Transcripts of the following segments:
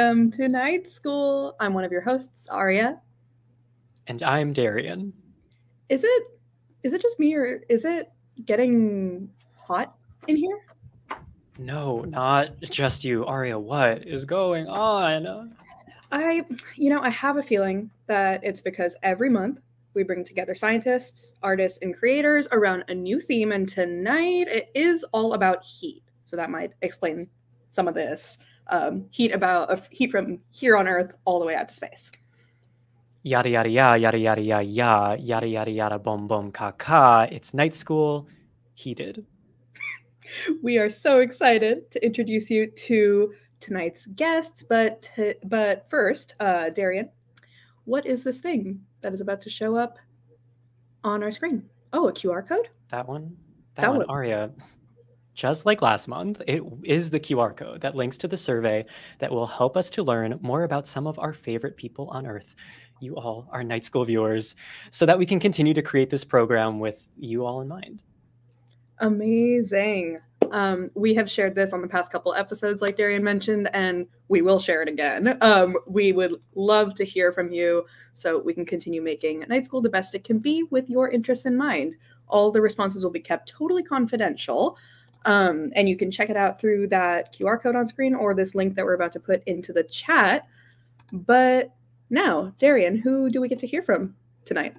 Welcome to Night School. I'm one of your hosts, Aria. And I'm Darian. Is it is it just me or is it getting hot in here? No, not just you, Aria. What is going on? I you know, I have a feeling that it's because every month we bring together scientists, artists, and creators around a new theme and tonight it is all about heat. So that might explain some of this um, heat about uh, heat from here on Earth all the way out to space. Yada yada yada yada yada yada yada yada yada yada boom boom ka ka. It's night school. Heated. we are so excited to introduce you to tonight's guests, but t- but first, uh, Darian, what is this thing that is about to show up on our screen? Oh, a QR code. That one. That, That one, one. Aria. Just like last month, it is the QR code that links to the survey that will help us to learn more about some of our favorite people on Earth. You all, our night school viewers, so that we can continue to create this program with you all in mind. Amazing. Um, we have shared this on the past couple episodes, like Darian mentioned, and we will share it again. Um, we would love to hear from you so we can continue making Night School the best it can be with your interests in mind. All the responses will be kept totally confidential. Um, and you can check it out through that QR code on screen or this link that we're about to put into the chat. But now, Darian, who do we get to hear from tonight?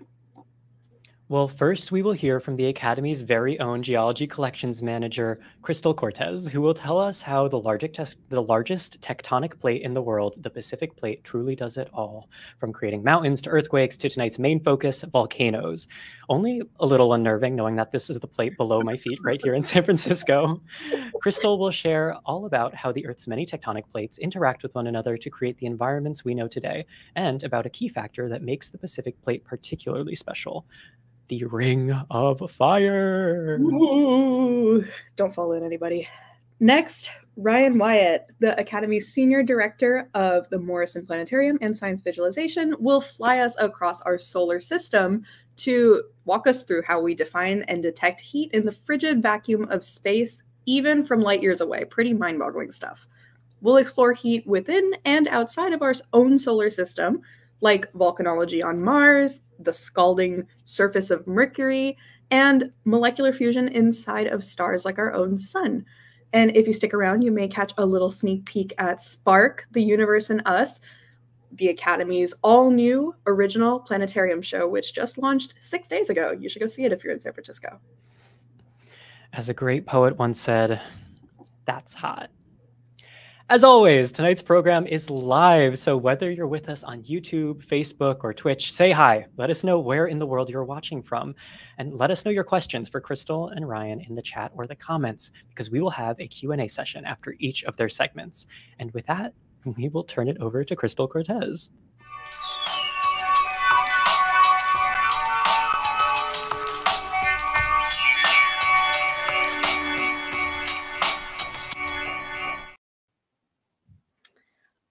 Well, first, we will hear from the Academy's very own geology collections manager, Crystal Cortez, who will tell us how the largest, the largest tectonic plate in the world, the Pacific Plate, truly does it all, from creating mountains to earthquakes to tonight's main focus, volcanoes. Only a little unnerving knowing that this is the plate below my feet right here in San Francisco. Crystal will share all about how the Earth's many tectonic plates interact with one another to create the environments we know today, and about a key factor that makes the Pacific Plate particularly special the Ring of Fire. Ooh, don't fall in anybody. Next, Ryan Wyatt, the Academy's Senior Director of the Morrison Planetarium and Science Visualization, will fly us across our solar system to walk us through how we define and detect heat in the frigid vacuum of space, even from light years away. Pretty mind boggling stuff. We'll explore heat within and outside of our own solar system, like volcanology on Mars, the scalding surface of Mercury, and molecular fusion inside of stars like our own sun. And if you stick around, you may catch a little sneak peek at Spark, the Universe and Us, the Academy's all new original planetarium show, which just launched six days ago. You should go see it if you're in San Francisco. As a great poet once said, that's hot. As always, tonight's program is live, so whether you're with us on YouTube, Facebook, or Twitch, say hi. Let us know where in the world you're watching from, and let us know your questions for Crystal and Ryan in the chat or the comments, because we will have a Q&A session after each of their segments. And with that, we will turn it over to Crystal Cortez.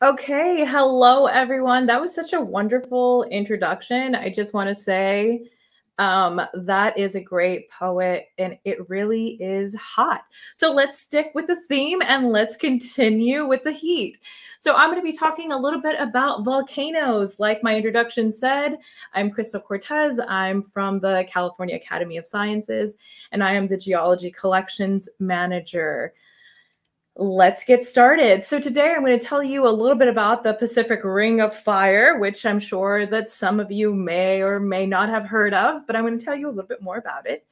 Okay, hello everyone. That was such a wonderful introduction. I just want to say um, that is a great poet and it really is hot. So let's stick with the theme and let's continue with the heat. So I'm going to be talking a little bit about volcanoes. Like my introduction said, I'm Crystal Cortez. I'm from the California Academy of Sciences and I am the Geology Collections Manager let's get started. So today I'm going to tell you a little bit about the Pacific Ring of Fire, which I'm sure that some of you may or may not have heard of, but I'm going to tell you a little bit more about it.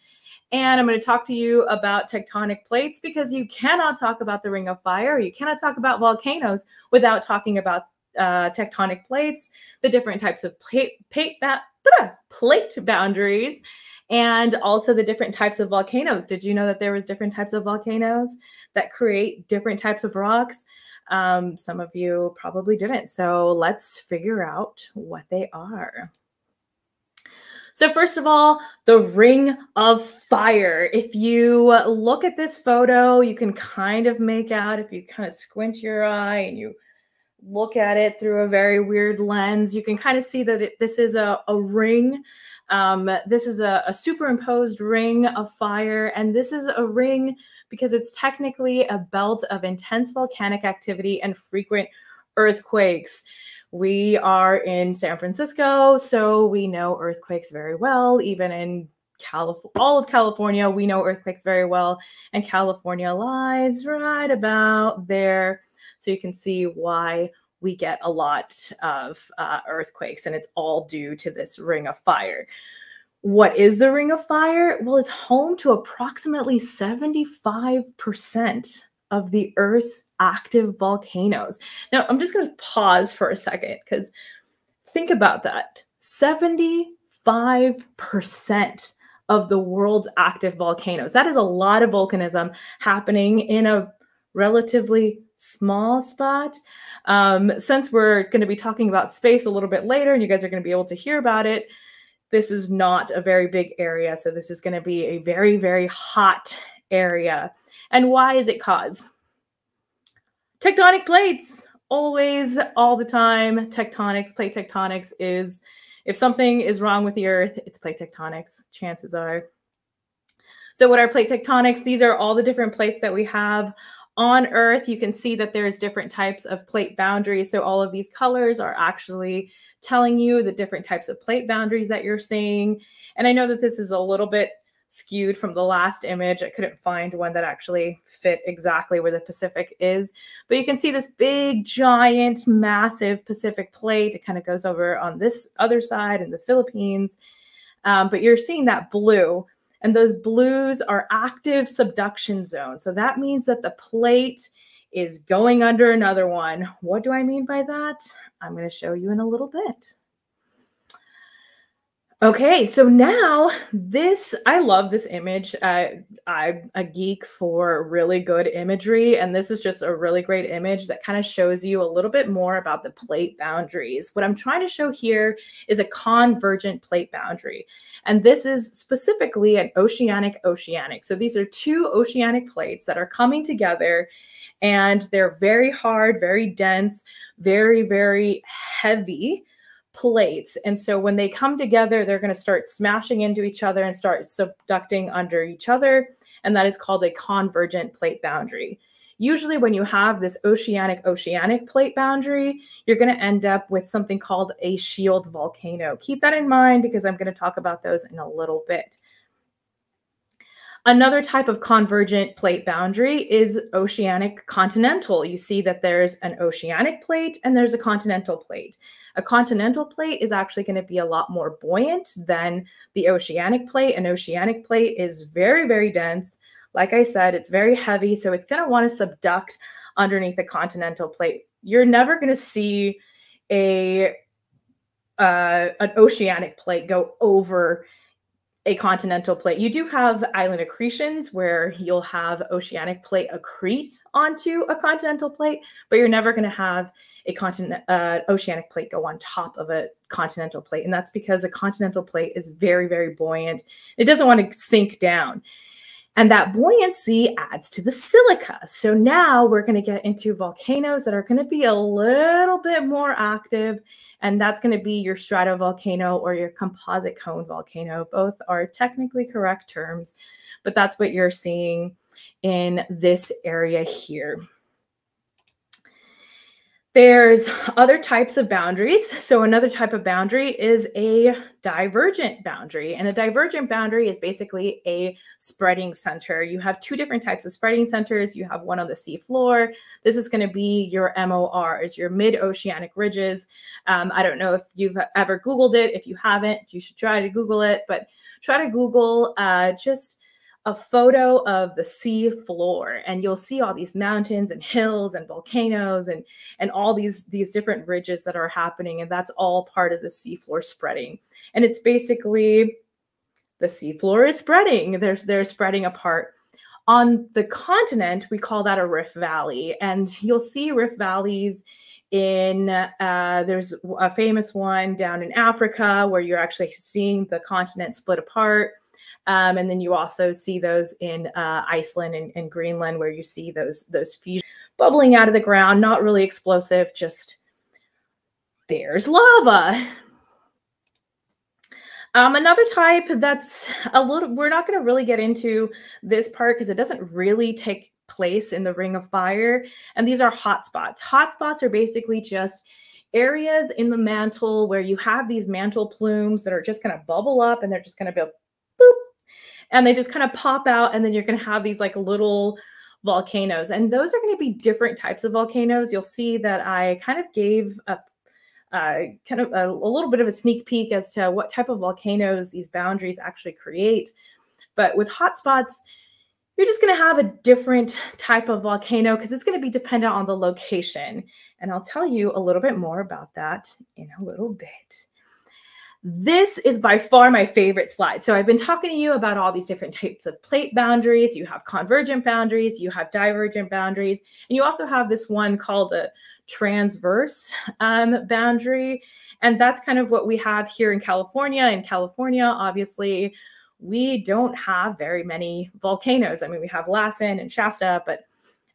And I'm going to talk to you about tectonic plates because you cannot talk about the Ring of Fire, you cannot talk about volcanoes without talking about uh, tectonic plates, the different types of plate, plate, plate boundaries, and also the different types of volcanoes. Did you know that there was different types of volcanoes? That create different types of rocks. Um, some of you probably didn't. So let's figure out what they are. So first of all, the ring of fire. If you look at this photo, you can kind of make out if you kind of squint your eye and you look at it through a very weird lens, you can kind of see that it, this is a, a ring. Um, this is a, a superimposed ring of fire, and this is a ring because it's technically a belt of intense volcanic activity and frequent earthquakes. We are in San Francisco, so we know earthquakes very well. Even in California, all of California, we know earthquakes very well, and California lies right about there. So you can see why we get a lot of uh, earthquakes, and it's all due to this ring of fire. What is the Ring of Fire? Well, it's home to approximately 75% of the Earth's active volcanoes. Now, I'm just going to pause for a second because think about that 75% of the world's active volcanoes. That is a lot of volcanism happening in a relatively small spot. Um, since we're going to be talking about space a little bit later and you guys are going to be able to hear about it, this is not a very big area. So this is going to be a very, very hot area. And why is it caused? Tectonic plates, always, all the time. Tectonics, plate tectonics is if something is wrong with the earth, it's plate tectonics, chances are. So what are plate tectonics? These are all the different plates that we have on earth. You can see that there's different types of plate boundaries. So all of these colors are actually telling you the different types of plate boundaries that you're seeing. And I know that this is a little bit skewed from the last image. I couldn't find one that actually fit exactly where the Pacific is. But you can see this big, giant, massive Pacific plate. It kind of goes over on this other side in the Philippines. Um, but you're seeing that blue. And those blues are active subduction zones. So that means that the plate is going under another one. What do I mean by that? I'm going to show you in a little bit. Okay, so now this, I love this image. I, I'm a geek for really good imagery, and this is just a really great image that kind of shows you a little bit more about the plate boundaries. What I'm trying to show here is a convergent plate boundary, and this is specifically an oceanic-oceanic. So these are two oceanic plates that are coming together and they're very hard, very dense, very, very heavy plates. And so when they come together, they're going to start smashing into each other and start subducting under each other. And that is called a convergent plate boundary. Usually, when you have this oceanic oceanic plate boundary, you're going to end up with something called a shield volcano. Keep that in mind because I'm going to talk about those in a little bit. Another type of convergent plate boundary is oceanic continental. You see that there's an oceanic plate and there's a continental plate. A continental plate is actually going to be a lot more buoyant than the oceanic plate. An oceanic plate is very, very dense. Like I said, it's very heavy, so it's going to want to subduct underneath a continental plate. You're never going to see a uh, an oceanic plate go over a continental plate. You do have island accretions where you'll have oceanic plate accrete onto a continental plate, but you're never going to have a continent uh, oceanic plate go on top of a continental plate, and that's because a continental plate is very very buoyant. It doesn't want to sink down. And that buoyancy adds to the silica. So now we're going to get into volcanoes that are going to be a little bit more active. And that's going to be your stratovolcano or your composite cone volcano. Both are technically correct terms, but that's what you're seeing in this area here. There's other types of boundaries. So another type of boundary is a divergent boundary. And a divergent boundary is basically a spreading center. You have two different types of spreading centers. You have one on the sea floor. This is going to be your MORs, your mid-oceanic ridges. Um, I don't know if you've ever Googled it. If you haven't, you should try to Google it. But try to Google uh, just a photo of the sea floor and you'll see all these mountains and hills and volcanoes and and all these these different ridges that are happening and that's all part of the seafloor spreading. And it's basically the seafloor is spreading. There's they're spreading apart. On the continent we call that a rift valley and you'll see rift valleys in uh, there's a famous one down in africa where you're actually seeing the continent split apart um, and then you also see those in uh, Iceland and, and, Greenland, where you see those those fusion bubbling out of the ground, not really explosive, just there's lava. Um, another type that's a little, we're not going to really get into this part because it doesn't really take place in the Ring of Fire. And these are hotspots. Hotspots are basically just areas in the mantle where you have these mantle plumes that are just going to bubble up and they're just going to and they just kind of pop out and then you're going to have these like little volcanoes and those are going to be different types of volcanoes. You'll see that i kind of gave a uh, kind of a, a, little bit of a sneak peek as to what type of volcanoes these boundaries actually create but with hotspots you're just going to have a different type of volcano because it's going to be dependent on the location and i'll tell you a little bit more about that in a little bit this is by far my favorite slide. So I've been talking to you about all these different types of plate boundaries. You have convergent boundaries, you have divergent boundaries, and you also have this one called a transverse um, boundary. And that's kind of what we have here in California. In California, obviously, we don't have very many volcanoes. I mean, we have Lassen and Shasta, but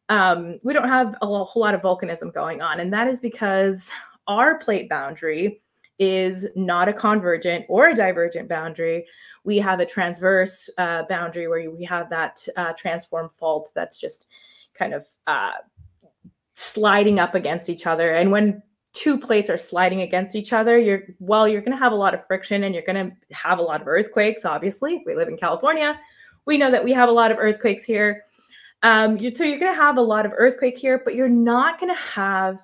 um, we don't have a whole lot of volcanism going on. And that is because our plate boundary is not a convergent or a divergent boundary. We have a transverse uh, boundary where we have that uh, transform fault that's just kind of uh, sliding up against each other. And when two plates are sliding against each other, you're well, you're going to have a lot of friction and you're going to have a lot of earthquakes. Obviously, if we live in California, we know that we have a lot of earthquakes here. Um, you, so you're going to have a lot of earthquake here, but you're not going to have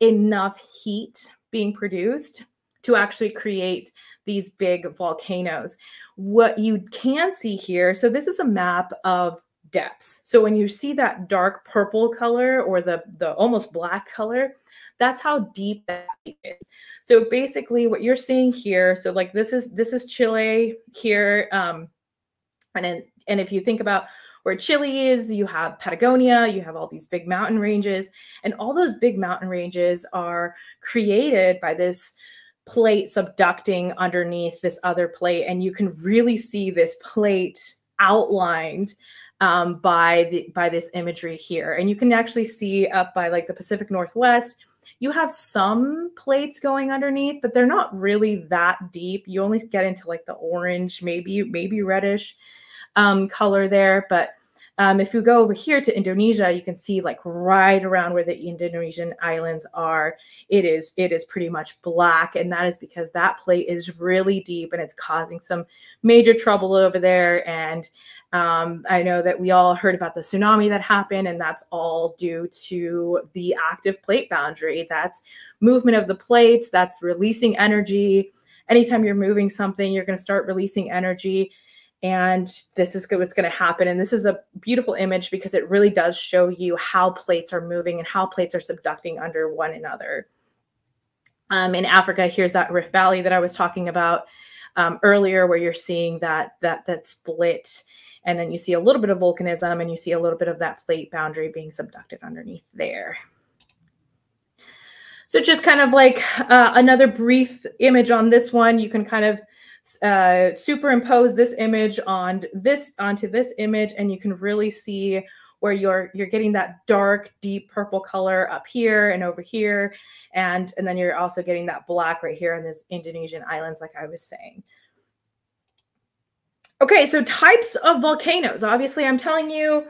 enough heat being produced to actually create these big volcanoes. What you can see here, so this is a map of depths. So when you see that dark purple color or the, the almost black color, that's how deep that is. So basically what you're seeing here, so like this is this is Chile here. Um, and and if you think about where Chile is, you have Patagonia, you have all these big mountain ranges, and all those big mountain ranges are created by this plate subducting underneath this other plate and you can really see this plate outlined um, by the by this imagery here. And you can actually see up by like the pacific northwest you have some plates going underneath but they're not really that deep. You only get into like the orange maybe maybe reddish um, color there but um, if you go over here to Indonesia, you can see like right around where the Indonesian islands are, it is it is pretty much black, and that is because that plate is really deep and it's causing some major trouble over there. And um, I know that we all heard about the tsunami that happened, and that's all due to the active plate boundary. That's movement of the plates. That's releasing energy. Anytime you're moving something, you're going to start releasing energy and this is what's going to happen. And this is a beautiful image because it really does show you how plates are moving and how plates are subducting under one another. Um, in Africa, here's that Rift Valley that I was talking about um, earlier, where you're seeing that that that split, and then you see a little bit of volcanism, and you see a little bit of that plate boundary being subducted underneath there. So just kind of like uh, another brief image on this one, you can kind of uh, superimpose this image on this onto this image, and you can really see where you're you're getting that dark, deep purple color up here and over here, and and then you're also getting that black right here on these Indonesian islands, like I was saying. Okay, so types of volcanoes. Obviously, I'm telling you,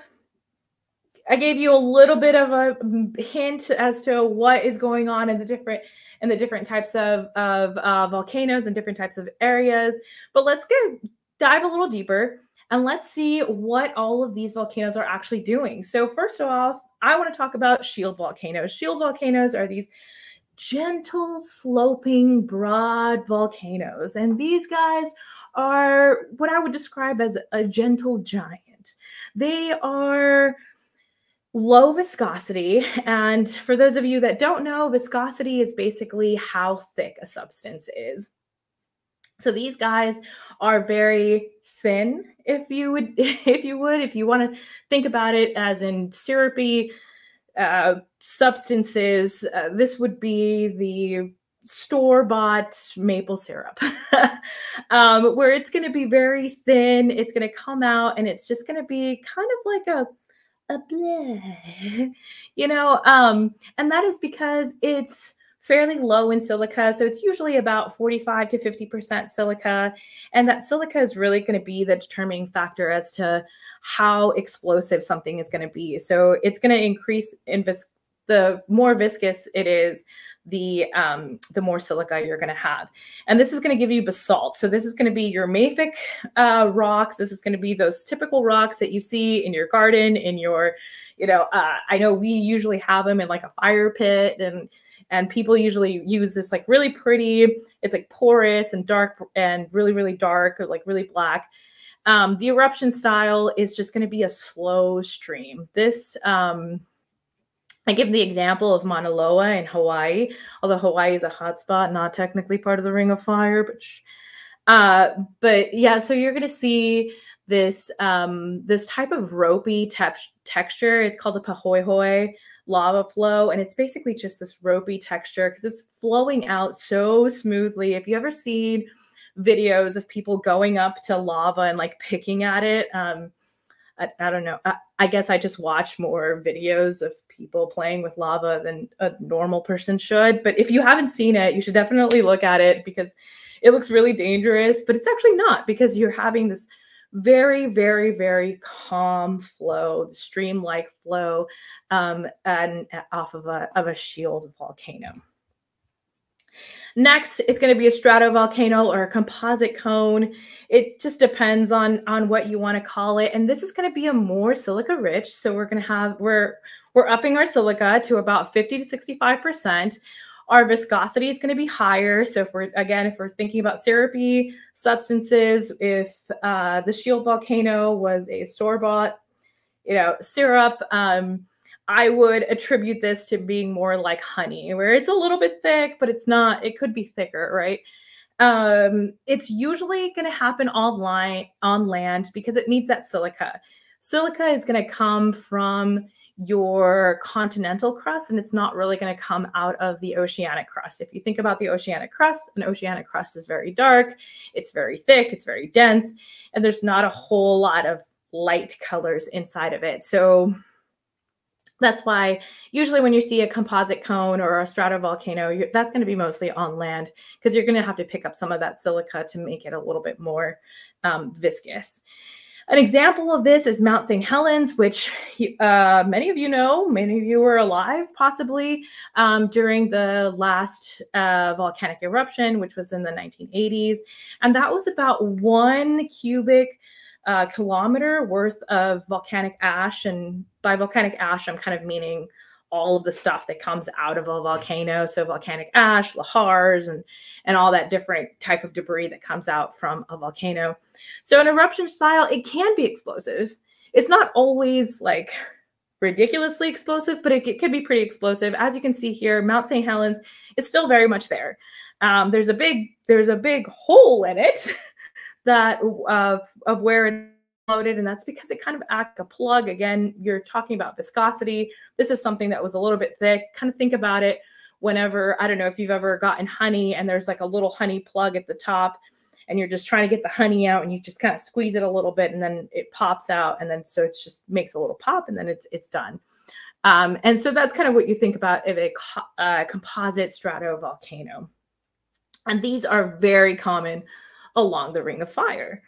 I gave you a little bit of a hint as to what is going on in the different and the different types of, of uh, volcanoes and different types of areas. But let's go dive a little deeper and let's see what all of these volcanoes are actually doing. So first of all, I want to talk about shield volcanoes. Shield volcanoes are these gentle, sloping, broad volcanoes. And these guys are what I would describe as a gentle giant. They are low viscosity. And for those of you that don't know, viscosity is basically how thick a substance is. So these guys are very thin, if you would, if you would, if you want to think about it as in syrupy uh, substances, uh, this would be the store-bought maple syrup um, where it's going to be very thin it's going to come out and it's just going to be kind of like a a bleh, you know, um, and that is because it's fairly low in silica. So it's usually about 45 to 50% silica. And that silica is really going to be the determining factor as to how explosive something is going to be. So it's going to increase in vis- the more viscous it is, the um, the more silica you're going to have. And this is going to give you basalt. So this is going to be your mafic uh, rocks. This is going to be those typical rocks that you see in your garden, in your, you know, uh, I know we usually have them in like a fire pit and and people usually use this like really pretty, it's like porous and dark and really, really dark or like really black. Um, the eruption style is just going to be a slow stream. This um, I give the example of Mauna Loa in Hawaii, although Hawaii is a hotspot, not technically part of the Ring of Fire, but uh, but yeah, so you're gonna see this um, this type of ropey te- texture. It's called a pahoehoe lava flow, and it's basically just this ropey texture because it's flowing out so smoothly. If you ever seen videos of people going up to lava and like picking at it, um, I, I don't know. I, I guess I just watch more videos of people playing with lava than a normal person should. But if you haven't seen it, you should definitely look at it because it looks really dangerous, but it's actually not because you're having this very, very, very calm flow, the stream-like flow, um, and off of a of a shield volcano. Next, it's going to be a stratovolcano or a composite cone. It just depends on on what you want to call it. And this is going to be a more silica rich. So we're going to have we're we're upping our silica to about 50 to 65 percent. Our viscosity is going to be higher. So if we're again, if we're thinking about syrupy substances, if uh, the shield volcano was a store bought, you know, syrup. Um, I would attribute this to being more like honey, where it's a little bit thick, but it's not, it could be thicker, right? Um, it's usually going to happen online on land because it needs that silica. Silica is going to come from your continental crust and it's not really going to come out of the oceanic crust. If you think about the oceanic crust, an oceanic crust is very dark, it's very thick, it's very dense, and there's not a whole lot of light colors inside of it. So that's why usually when you see a composite cone or a stratovolcano, that's going to be mostly on land because you're going to have to pick up some of that silica to make it a little bit more um, viscous. An example of this is Mount St. Helens, which uh, many of you know, many of you were alive possibly um, during the last uh, volcanic eruption, which was in the 1980s. And that was about one cubic uh, kilometer worth of volcanic ash. And by volcanic ash, I'm kind of meaning all of the stuff that comes out of a volcano. So volcanic ash, lahars, and and all that different type of debris that comes out from a volcano. So an eruption style, it can be explosive. It's not always like ridiculously explosive, but it, it could be pretty explosive. As you can see here, Mount St. Helens is still very much there. Um, there's a big there's a big hole in it that of of where it loaded and that's because it kind of act a plug. Again you're talking about viscosity. This is something that was a little bit thick. Kind of think about it whenever i don't know if you've ever gotten honey and there's like a little honey plug at the top and you're just trying to get the honey out and you just kind of squeeze it a little bit and then it pops out and then so it just makes a little pop and then it's it's done. Um, and so that's kind of what you think about of a uh, composite stratovolcano. And these are very common along the ring of fire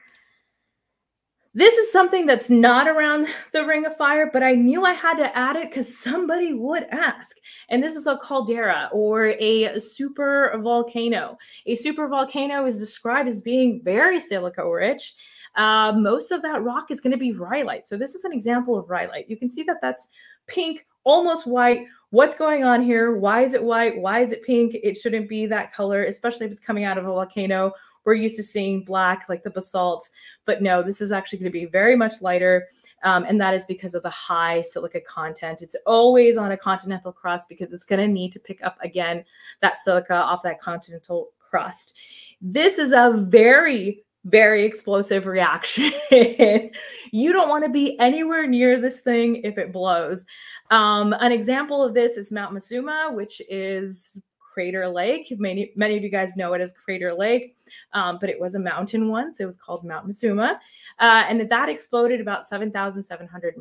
this is something that's not around the Ring of Fire, but I knew I had to add it because somebody would ask. And this is a caldera or a super volcano. A super volcano is described as being very silica rich. Uh, most of that rock is going to be rhyolite. So this is an example of rhyolite. You can see that that's pink, almost white. What's going on here? Why is it white? Why is it pink? It shouldn't be that color, especially if it's coming out of a volcano we're used to seeing black like the basalts, but no, this is actually going to be very much lighter. Um, and that is because of the high silica content. It's always on a continental crust because it's going to need to pick up again that silica off that continental crust. This is a very, very explosive reaction. you don't want to be anywhere near this thing if it blows. Um, an example of this is Mount Mazama, which is Crater Lake. Many, many of you guys know it as Crater Lake, um, but it was a mountain once. It was called Mount Mazama. Uh, and that exploded about 7,700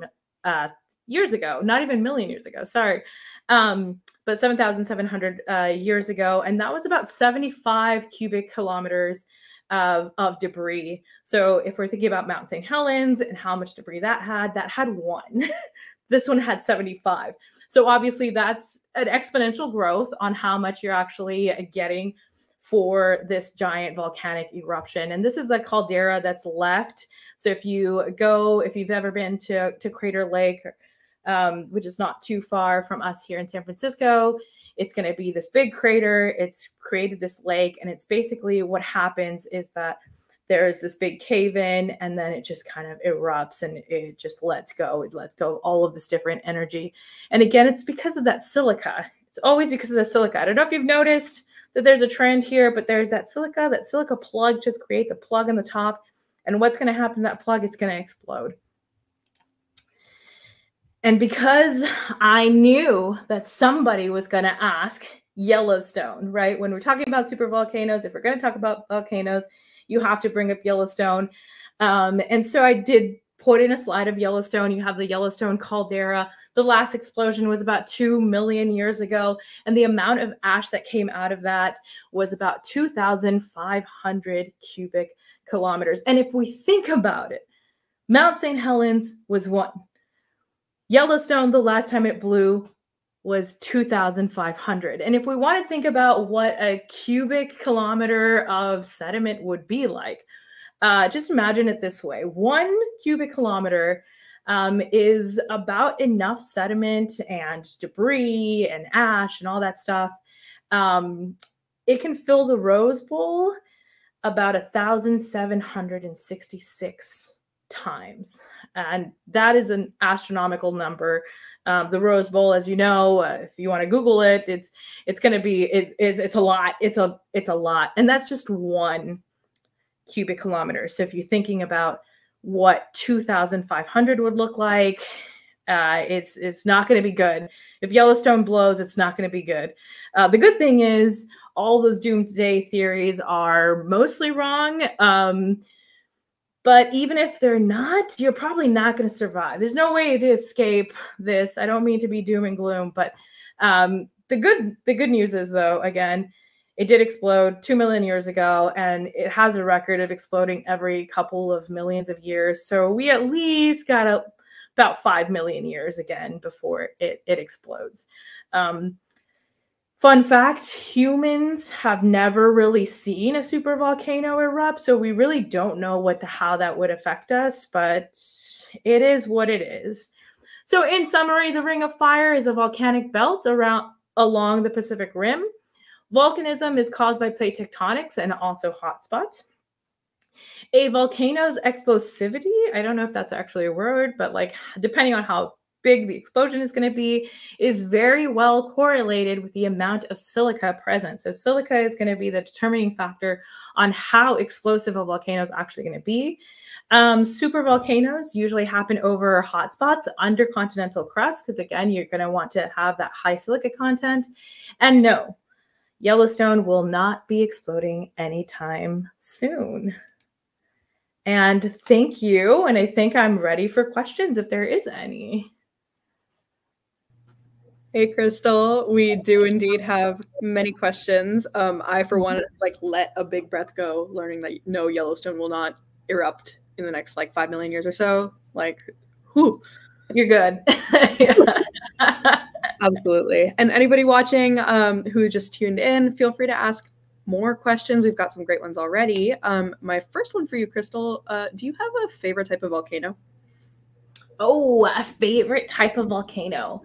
uh, years ago, not even million years ago, sorry. Um, but 7,700 uh, years ago. And that was about 75 cubic kilometers of, of debris. So if we're thinking about Mount St. Helens and how much debris that had, that had one. this one had 75. So obviously that's an exponential growth on how much you're actually getting for this giant volcanic eruption. And this is the caldera that's left. So if you go, if you've ever been to, to Crater Lake, um, which is not too far from us here in San Francisco, it's going to be this big crater. It's created this lake. And it's basically what happens is that there's this big cave in and then it just kind of erupts and it just lets go. It lets go all of this different energy. And again it's because of that silica. It's always because of the silica. I don't know if you've noticed that there's a trend here but there's that silica that silica plug just creates a plug in the top. And what's going to happen to that plug? It's going to explode. And because i knew that somebody was going to ask yellowstone right? When we're talking about super volcanoes if we're going to talk about volcanoes you have to bring up Yellowstone. Um, and so I did put in a slide of Yellowstone. You have the Yellowstone caldera. The last explosion was about 2 million years ago. And the amount of ash that came out of that was about 2,500 cubic kilometers. And if we think about it, Mount St. Helens was one. Yellowstone, the last time it blew, was 2,500. And if we want to think about what a cubic kilometer of sediment would be like, uh, just imagine it this way one cubic kilometer um, is about enough sediment and debris and ash and all that stuff. Um, it can fill the Rose Bowl about 1,766 times. And that is an astronomical number. Um, the Rose Bowl, as you know, uh, if you want to Google it, it's it's going to be it, it's it's a lot. It's a it's a lot, and that's just one cubic kilometer. So if you're thinking about what 2,500 would look like, uh, it's it's not going to be good. If Yellowstone blows, it's not going to be good. Uh, the good thing is all those doomsday theories are mostly wrong. Um, but even if they're not, you're probably not going to survive. There's no way to escape this. I don't mean to be doom and gloom, but um, the good the good news is though, again, it did explode two million years ago, and it has a record of exploding every couple of millions of years. So we at least got a, about five million years again before it it explodes. Um, Fun fact humans have never really seen a super volcano erupt, so we really don't know what the, how that would affect us, but it is what it is. So, in summary, the Ring of Fire is a volcanic belt around along the Pacific Rim. Volcanism is caused by plate tectonics and also hotspots. A volcano's explosivity, I don't know if that's actually a word, but like depending on how big the explosion is going to be, is very well correlated with the amount of silica present. So, silica is going to be the determining factor on how explosive a volcano is actually going to be. Um, super volcanoes usually happen over hotspots under continental crust because, again, you're going to want to have that high silica content. And no, Yellowstone will not be exploding anytime soon. And thank you. And I think I'm ready for questions if there is any. Hey, Crystal. We do indeed have many questions. Um, I, for one, like let a big breath go, learning that no Yellowstone will not erupt in the next like five million years or so. Like, who? You're good. Absolutely. And anybody watching um, who just tuned in, feel free to ask more questions. We've got some great ones already. Um, my first one for you, Crystal. Uh, do you have a favorite type of volcano? Oh, a favorite type of volcano.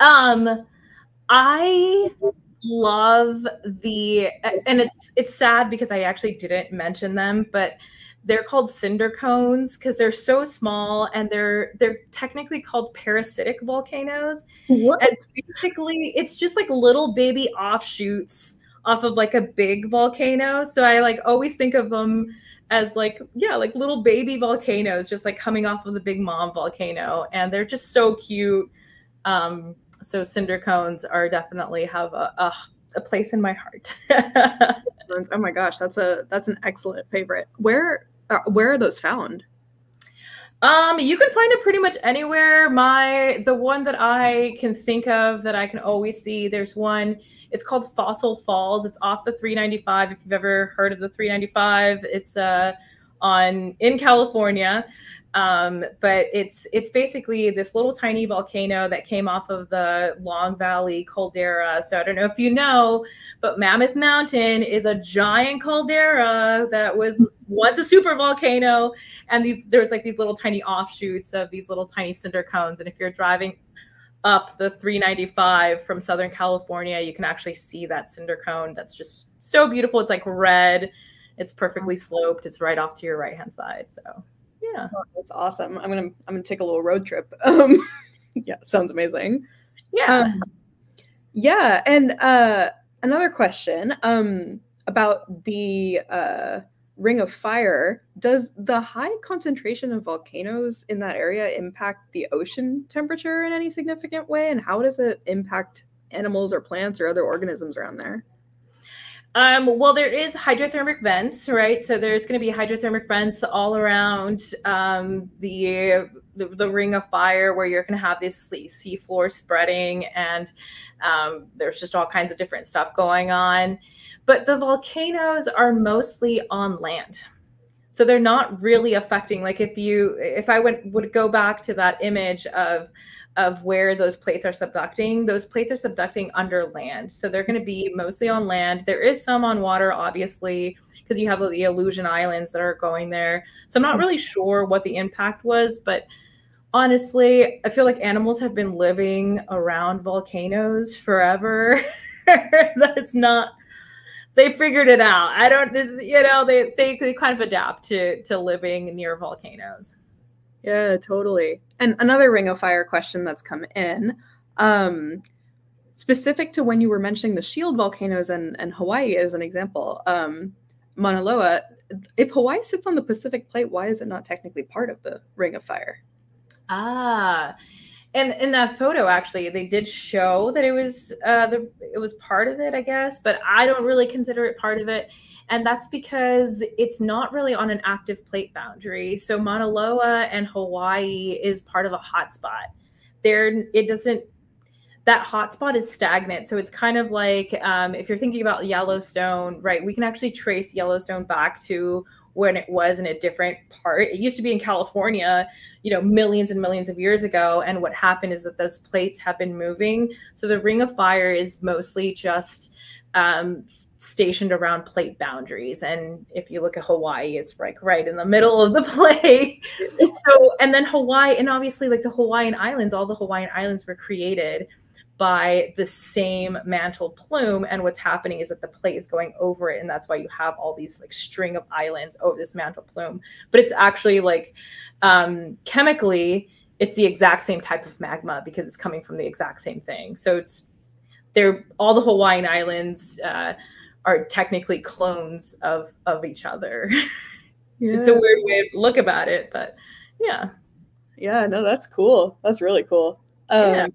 Um, I love the and it's it's sad because I actually didn't mention them, but they're called cinder cones because they're so small and they're they're technically called parasitic volcanoes. What? And basically it's just like little baby offshoots off of like a big volcano. So I like always think of them as like yeah, like little baby volcanoes just like coming off of the big mom volcano and they're just so cute. Um so cinder cones are definitely have a, a, a place in my heart. oh my gosh, that's a that's an excellent favorite. Where uh, where are those found? Um, you can find it pretty much anywhere. My the one that I can think of that I can always see. There's one. It's called Fossil Falls. It's off the 395. If you've ever heard of the 395, it's uh on in California. Um, but it's it's basically this little tiny volcano that came off of the Long Valley caldera. So I don't know if you know, but Mammoth Mountain is a giant caldera that was once a super volcano, and these there's like these little tiny offshoots of these little tiny cinder cones. And if you're driving up the 395 from Southern California, you can actually see that cinder cone. That's just so beautiful. It's like red. It's perfectly sloped. It's right off to your right hand side. So yeah, oh, that's awesome. I'm gonna I'm gonna take a little road trip. Um, yeah, sounds amazing. Yeah, um, yeah, and uh, another question um, about the uh, Ring of Fire. Does the high concentration of volcanoes in that area impact the ocean temperature in any significant way, and how does it impact animals or plants or other organisms around there? Um, well, there is hydrothermic vents, right? So there's going to be hydrothermic vents all around um, the, the, the ring of fire, where you're going to have this sea floor spreading, and um, there's just all kinds of different stuff going on. But the volcanoes are mostly on land, so they're not really affecting. Like if you, if I went would go back to that image of of where those plates are subducting. Those plates are subducting under land. So they're going to be mostly on land. There is some on water, obviously, because you have the Aleutian Islands that are going there. So I'm not mm-hmm. really sure what the impact was, but honestly, I feel like animals have been living around volcanoes forever. That's not they figured it out. I don't you know, they, they they kind of adapt to to living near volcanoes. Yeah, totally. And another Ring of Fire question that's come in. Um, specific to when you were mentioning the shield volcanoes and, and Hawaii as an example, um, Mauna Loa, if Hawaii sits on the Pacific plate, why is it not technically part of the Ring of Fire? Ah, and in that photo, actually, they did show that it was uh, the it was part of it, I guess, but I don't really consider it part of it and that's because it's not really on an active plate boundary. So Mauna Loa and Hawaii is part of a hotspot. There, it doesn't. That hotspot is stagnant, so it's kind of like um, if you're thinking about Yellowstone, right? We can actually trace Yellowstone back to when it was in a different part. It used to be in California, you know, millions and millions of years ago. And what happened is that those plates have been moving. So the Ring of Fire is mostly just um, stationed around plate boundaries. And if you look at Hawaii, it's like right in the middle of the plate. so, and then Hawaii, and obviously, like the Hawaiian Islands, all the Hawaiian Islands were created by the same mantle plume. And what's happening is that the plate is going over it. And that's why you have all these like string of islands over this mantle plume. But it's actually like um, chemically, it's the exact same type of magma because it's coming from the exact same thing. So it's they're all the Hawaiian Islands uh, are technically clones of of each other. Yeah. it's a weird way to look about it, but yeah. Yeah, no, that's cool. That's really cool. Um, yeah.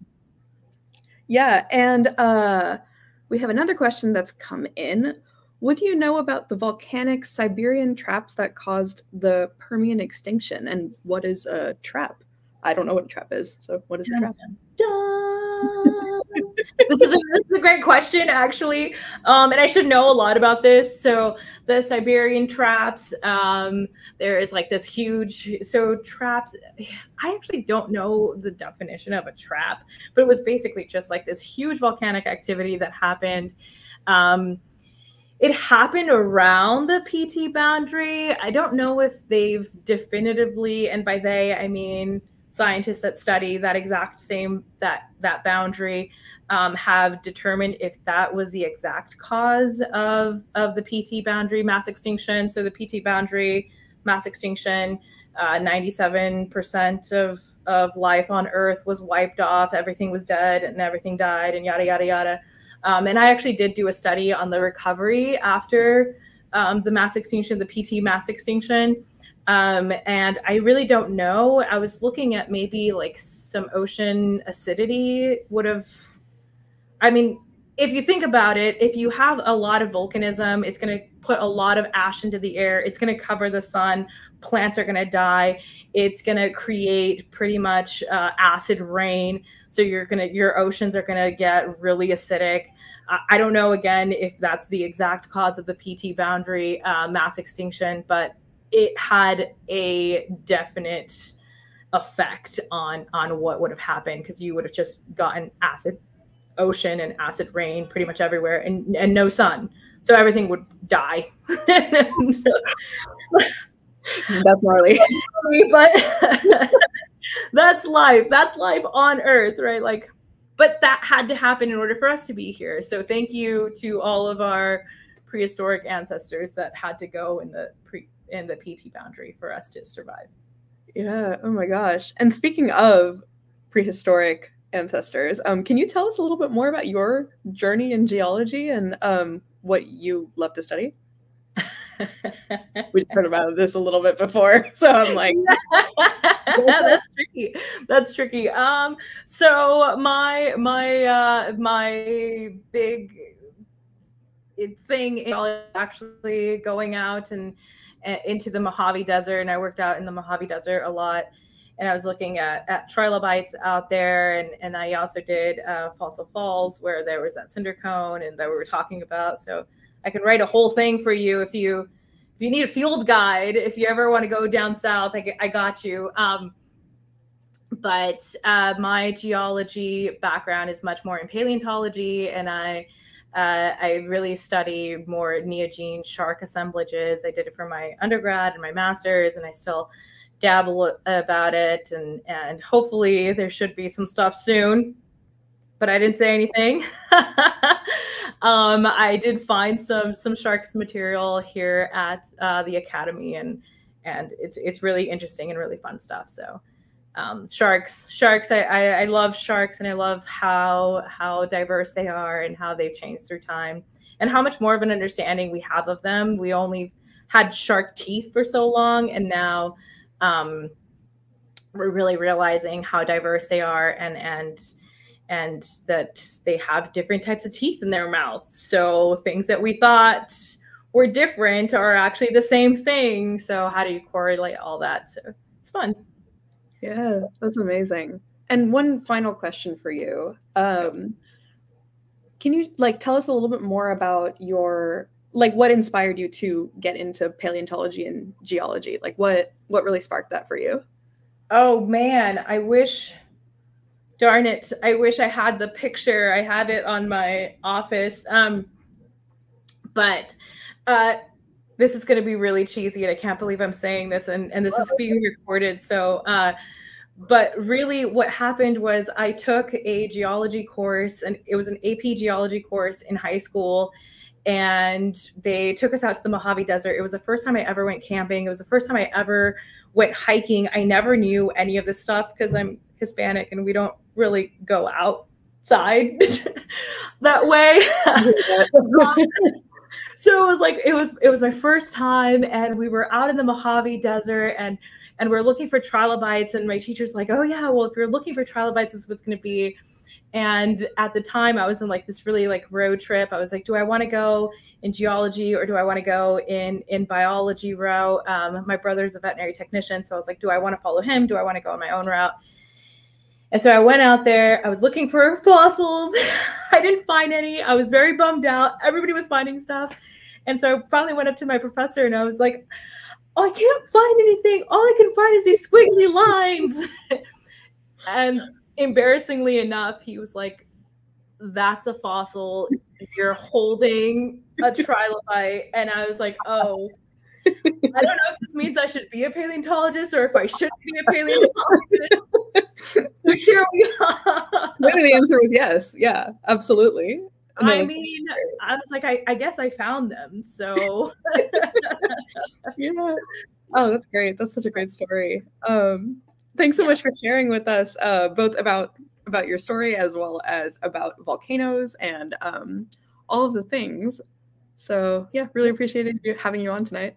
Yeah, and uh, we have another question that's come in. What do you know about the volcanic Siberian traps that caused the Permian extinction? And what is a trap? I don't know what a trap is. So, what is a trap? This is a, this is a great question, actually, um, and I should know a lot about this. So the Siberian traps, um, there is like this huge. So traps, I actually don't know the definition of a trap, but it was basically just like this huge volcanic activity that happened. Um, it happened around the PT boundary. I don't know if they've definitively, and by they I mean scientists that study that exact same that that boundary um, have determined if that was the exact cause of of the PT boundary mass extinction. So the PT boundary mass extinction, uh, 97% of of life on Earth was wiped off. Everything was dead, and everything died, and yada yada yada. Um, and I actually did do a study on the recovery after um, the mass extinction, the PT mass extinction. Um, and I really don't know. I was looking at maybe like some ocean acidity would have. I mean, if you think about it, if you have a lot of volcanism, it's going to put a lot of ash into the air. It's going to cover the sun. Plants are going to die. It's going to create pretty much uh, acid rain. So you're going to your oceans are going to get really acidic. I don't know again if that's the exact cause of the PT boundary uh, mass extinction, but it had a definite effect on on what would have happened because you would have just gotten acid ocean and acid rain pretty much everywhere and and no sun so everything would die that's gnarly but that's life that's life on earth right like but that had to happen in order for us to be here so thank you to all of our prehistoric ancestors that had to go in the pre in the PT boundary for us to survive. Yeah. Oh my gosh. And speaking of prehistoric ancestors, um, can you tell us a little bit more about your journey in geology and um, what you love to study? we just heard about this a little bit before, so I'm like, that's tricky. That's tricky. Um, so my my uh, my big thing is actually going out and into the Mojave Desert, and I worked out in the Mojave Desert a lot. And I was looking at, at trilobites out there, and, and I also did uh, Fossil Falls, where there was that cinder cone, and that we were talking about. So I can write a whole thing for you if you if you need a field guide. If you ever want to go down south, I, I got you. Um, but uh, my geology background is much more in paleontology, and I uh, I really study more neogene shark assemblages. I did it for my undergrad and my master's, and I still dabble about it. And and hopefully there should be some stuff soon. But I didn't say anything. um, I did find some some sharks material here at uh, the academy, and and it's it's really interesting and really fun stuff. So um, sharks sharks I, I, I love sharks and i love how how diverse they are and how they've changed through time and how much more of an understanding we have of them we only had shark teeth for so long and now um, we're really realizing how diverse they are and and and that they have different types of teeth in their mouth so things that we thought were different are actually the same thing so how do you correlate all that so it's fun yeah, that's amazing. And one final question for you. Um, can you like tell us a little bit more about your like what inspired you to get into paleontology and geology? Like what what really sparked that for you? Oh man, I wish darn it, I wish I had the picture. I have it on my office. Um but uh, this is going to be really cheesy, and I can't believe I'm saying this, and and this is being recorded. So, uh, but really, what happened was I took a geology course, and it was an AP geology course in high school. And they took us out to the Mojave Desert. It was the first time I ever went camping. It was the first time I ever went hiking. I never knew any of this stuff because I'm Hispanic and we don't really go outside that way. so it was like it was it was my first time and we were out in the Mojave Desert and and we're looking for trilobites and my teacher's like, "Oh yeah, well if you're looking for trilobites this is what's going to be." And at the time I was in like this really like road trip. I was like, "Do I want to go in geology or do I want to go in in biology route?" Um, my brother's a veterinary technician, so I was like, "Do I want to follow him? Do I want to go on my own route?" And so I went out there. I was looking for fossils. I didn't find any. I was very bummed out. Everybody was finding stuff. And so I finally went up to my professor and I was like, oh, I can't find anything. All I can find is these squiggly lines. and embarrassingly enough, he was like, that's a fossil. You're holding a trilobite. And I was like, oh, I don't know if this means I should be a paleontologist or if I should be a paleontologist. so here we are. Maybe the answer was yes. Yeah, absolutely. No, I mean, I was like, I, I guess I found them. So yeah. Oh, that's great. That's such a great story. Um, thanks so much for sharing with us uh, both about about your story as well as about volcanoes and um, all of the things. So yeah, really appreciated you having you on tonight.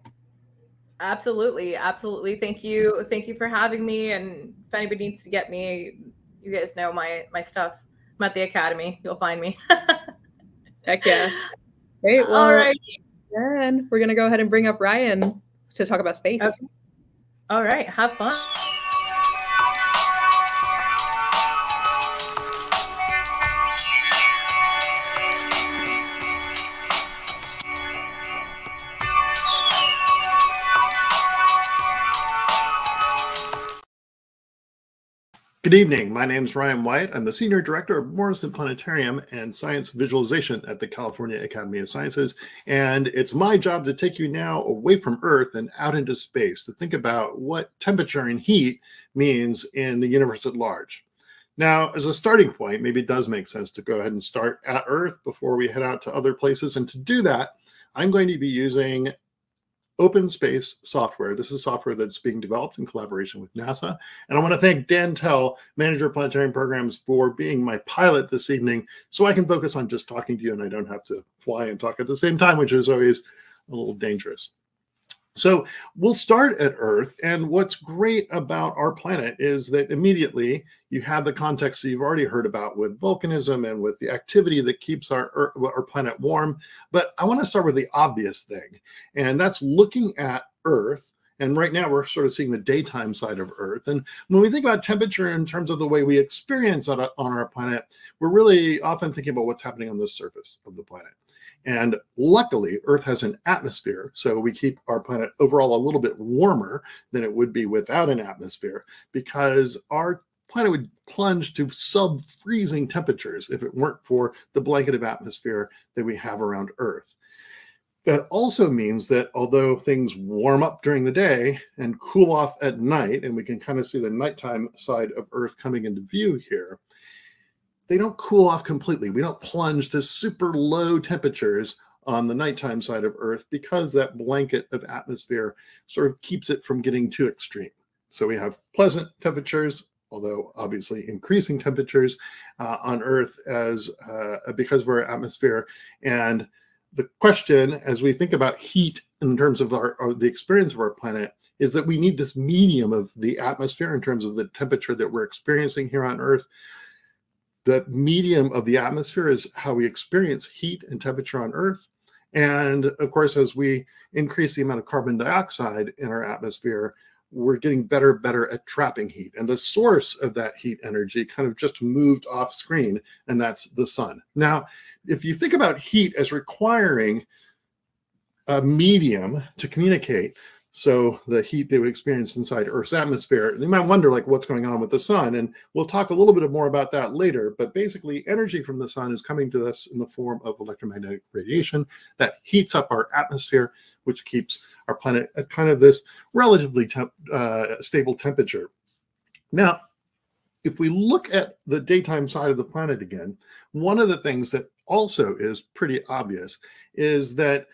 Absolutely, absolutely. Thank you, thank you for having me. And if anybody needs to get me, you guys know my my stuff. I'm at the academy. You'll find me. Heck yeah! Great. Well, All right. Then we're gonna go ahead and bring up Ryan to talk about space. Okay. All right. Have fun. Good evening. My name is Ryan Wyatt. I'm the Senior Director of Morrison Planetarium and Science Visualization at the California Academy of Sciences. And it's my job to take you now away from Earth and out into space to think about what temperature and heat means in the universe at large. Now, as a starting point, maybe it does make sense to go ahead and start at Earth before we head out to other places. And to do that, I'm going to be using OpenSpace software. This is software that's being developed in collaboration with NASA. And I want to thank Dan Tell, Manager of Planetarium Programs, for being my pilot this evening so I can focus on just talking to you and I don't have to fly and talk at the same time, which is always a little dangerous. So we'll start at Earth. And what's great about our planet is that immediately you have the context that you've already heard about with volcanism and with the activity that keeps our, Earth, our planet warm. But I want to start with the obvious thing, and that's looking at Earth. And right now, we're sort of seeing the daytime side of Earth. And when we think about temperature in terms of the way we experience it on our planet, we're really often thinking about what's happening on the surface of the planet. And luckily, Earth has an atmosphere, so we keep our planet overall a little bit warmer than it would be without an atmosphere because our planet would plunge to sub freezing temperatures if it weren't for the blanket of atmosphere that we have around Earth. That also means that although things warm up during the day and cool off at night, and we can kind of see the nighttime side of Earth coming into view here, they don't cool off completely. We don't plunge to super low temperatures on the nighttime side of Earth because that blanket of atmosphere sort of keeps it from getting too extreme. So we have pleasant temperatures, although obviously increasing temperatures uh, on Earth as uh, because of our atmosphere. And the question, as we think about heat in terms of our the experience of our planet, is that we need this medium of the atmosphere in terms of the temperature that we're experiencing here on Earth the medium of the atmosphere is how we experience heat and temperature on Earth. And of course, as we increase the amount of carbon dioxide in our atmosphere, we're getting better, better at trapping heat. And the source of that heat energy kind of just moved off screen, and that's the sun. Now, if you think about heat as requiring a medium to communicate, so the heat they would experience inside Earth's atmosphere. You might wonder, like, what's going on with the sun, and we'll talk a little bit more about that later. But basically, energy from the sun is coming to us in the form of electromagnetic radiation that heats up our atmosphere, which keeps our planet at kind of this relatively temp, uh, stable temperature. Now, if we look at the daytime side of the planet again, one of the things that also is pretty obvious is that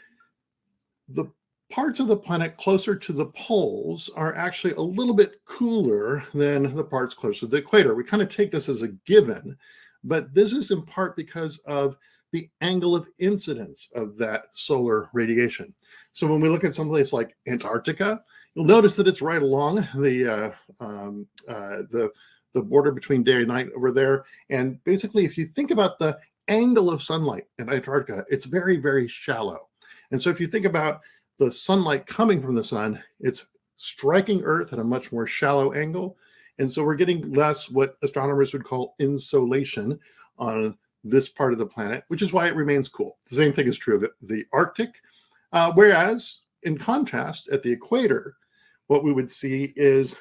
the parts of the planet closer to the poles are actually a little bit cooler than the parts closer to the equator. We kind of take this as a given, but this is in part because of the angle of incidence of that solar radiation. So when we look at someplace like Antarctica, you'll notice that it's right along the uh, um, uh, the the border between day and night over there. And basically, if you think about the angle of sunlight in Antarctica, it's very very shallow. And so if you think about the sunlight coming from the sun, it's striking Earth at a much more shallow angle. And so we're getting less what astronomers would call insolation on this part of the planet, which is why it remains cool. The same thing is true of the Arctic. Uh, whereas, in contrast, at the equator, what we would see is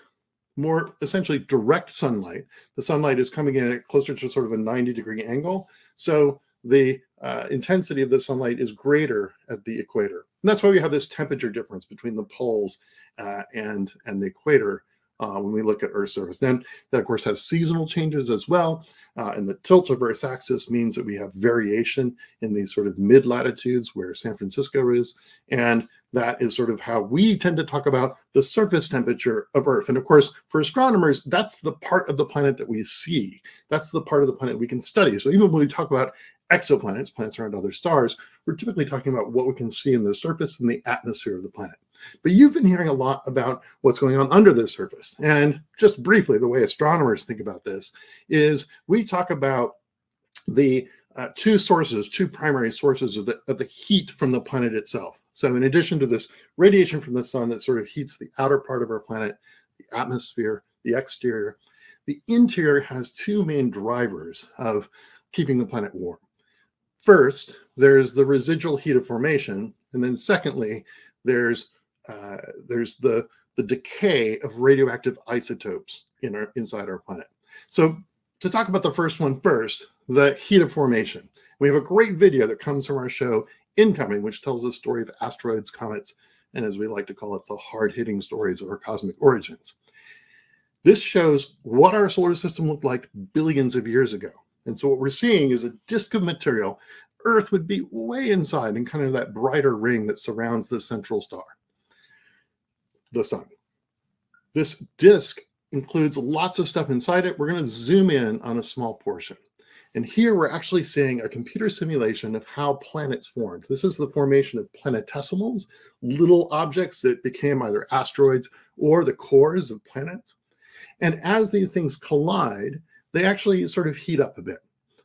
more essentially direct sunlight. The sunlight is coming in at closer to sort of a 90 degree angle. So the uh, intensity of the sunlight is greater at the equator. And that's why we have this temperature difference between the poles uh, and, and the equator uh, when we look at Earth's surface. Then that, of course, has seasonal changes as well. Uh, and the tilt of Earth's axis means that we have variation in these sort of mid latitudes where San Francisco is. And that is sort of how we tend to talk about the surface temperature of Earth. And of course, for astronomers, that's the part of the planet that we see. That's the part of the planet we can study. So even when we talk about exoplanets, planets around other stars, we're typically talking about what we can see in the surface and the atmosphere of the planet. But you've been hearing a lot about what's going on under the surface. And just briefly, the way astronomers think about this is we talk about the uh, two sources, two primary sources of the, of the heat from the planet itself. So, in addition to this radiation from the sun that sort of heats the outer part of our planet, the atmosphere, the exterior, the interior has two main drivers of keeping the planet warm. First, there's the residual heat of formation, and then secondly, there's uh, there's the the decay of radioactive isotopes in our inside our planet. So to talk about the first one first, the heat of formation. We have a great video that comes from our show Incoming, which tells the story of asteroids, comets, and as we like to call it, the hard-hitting stories of our cosmic origins. This shows what our solar system looked like billions of years ago. And so what we're seeing is a disk of material. Earth would be way inside in kind of that brighter ring that surrounds the central star, the sun. This disk includes lots of stuff inside it. We're going to zoom in on a small portion. And here we're actually seeing a computer simulation of how planets formed. This is the formation of planetesimals, little objects that became either asteroids or the cores of planets. And as these things collide, they actually sort of heat up a bit.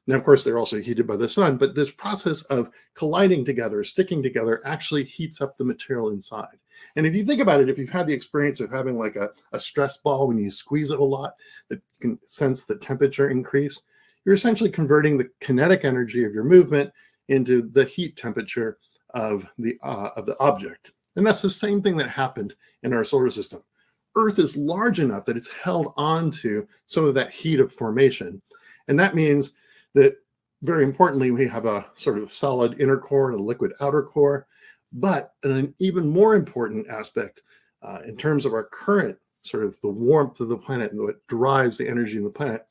Now, of course, they're also heated by the sun, but this process of colliding together, sticking together, actually heats up the material inside. And if you think about it, if you've had the experience of having like a, a stress ball when you squeeze it a lot, that you can sense the temperature increase, you're essentially converting the kinetic energy of your movement into the heat temperature of the uh, of the object. And that's the same thing that happened in our solar system. Earth is large enough that it's held onto some of that heat of formation. And that means that very importantly, we have a sort of solid inner core and a liquid outer core. But an even more important aspect uh, in terms of our current sort of the warmth of the planet and what drives the energy in the planet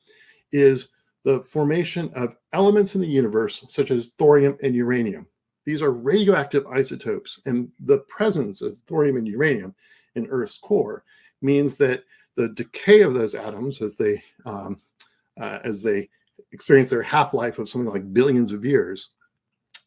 is the formation of elements in the universe, such as thorium and uranium. These are radioactive isotopes, and the presence of thorium and uranium in Earth's core means that the decay of those atoms as they um, uh, as they experience their half-life of something like billions of years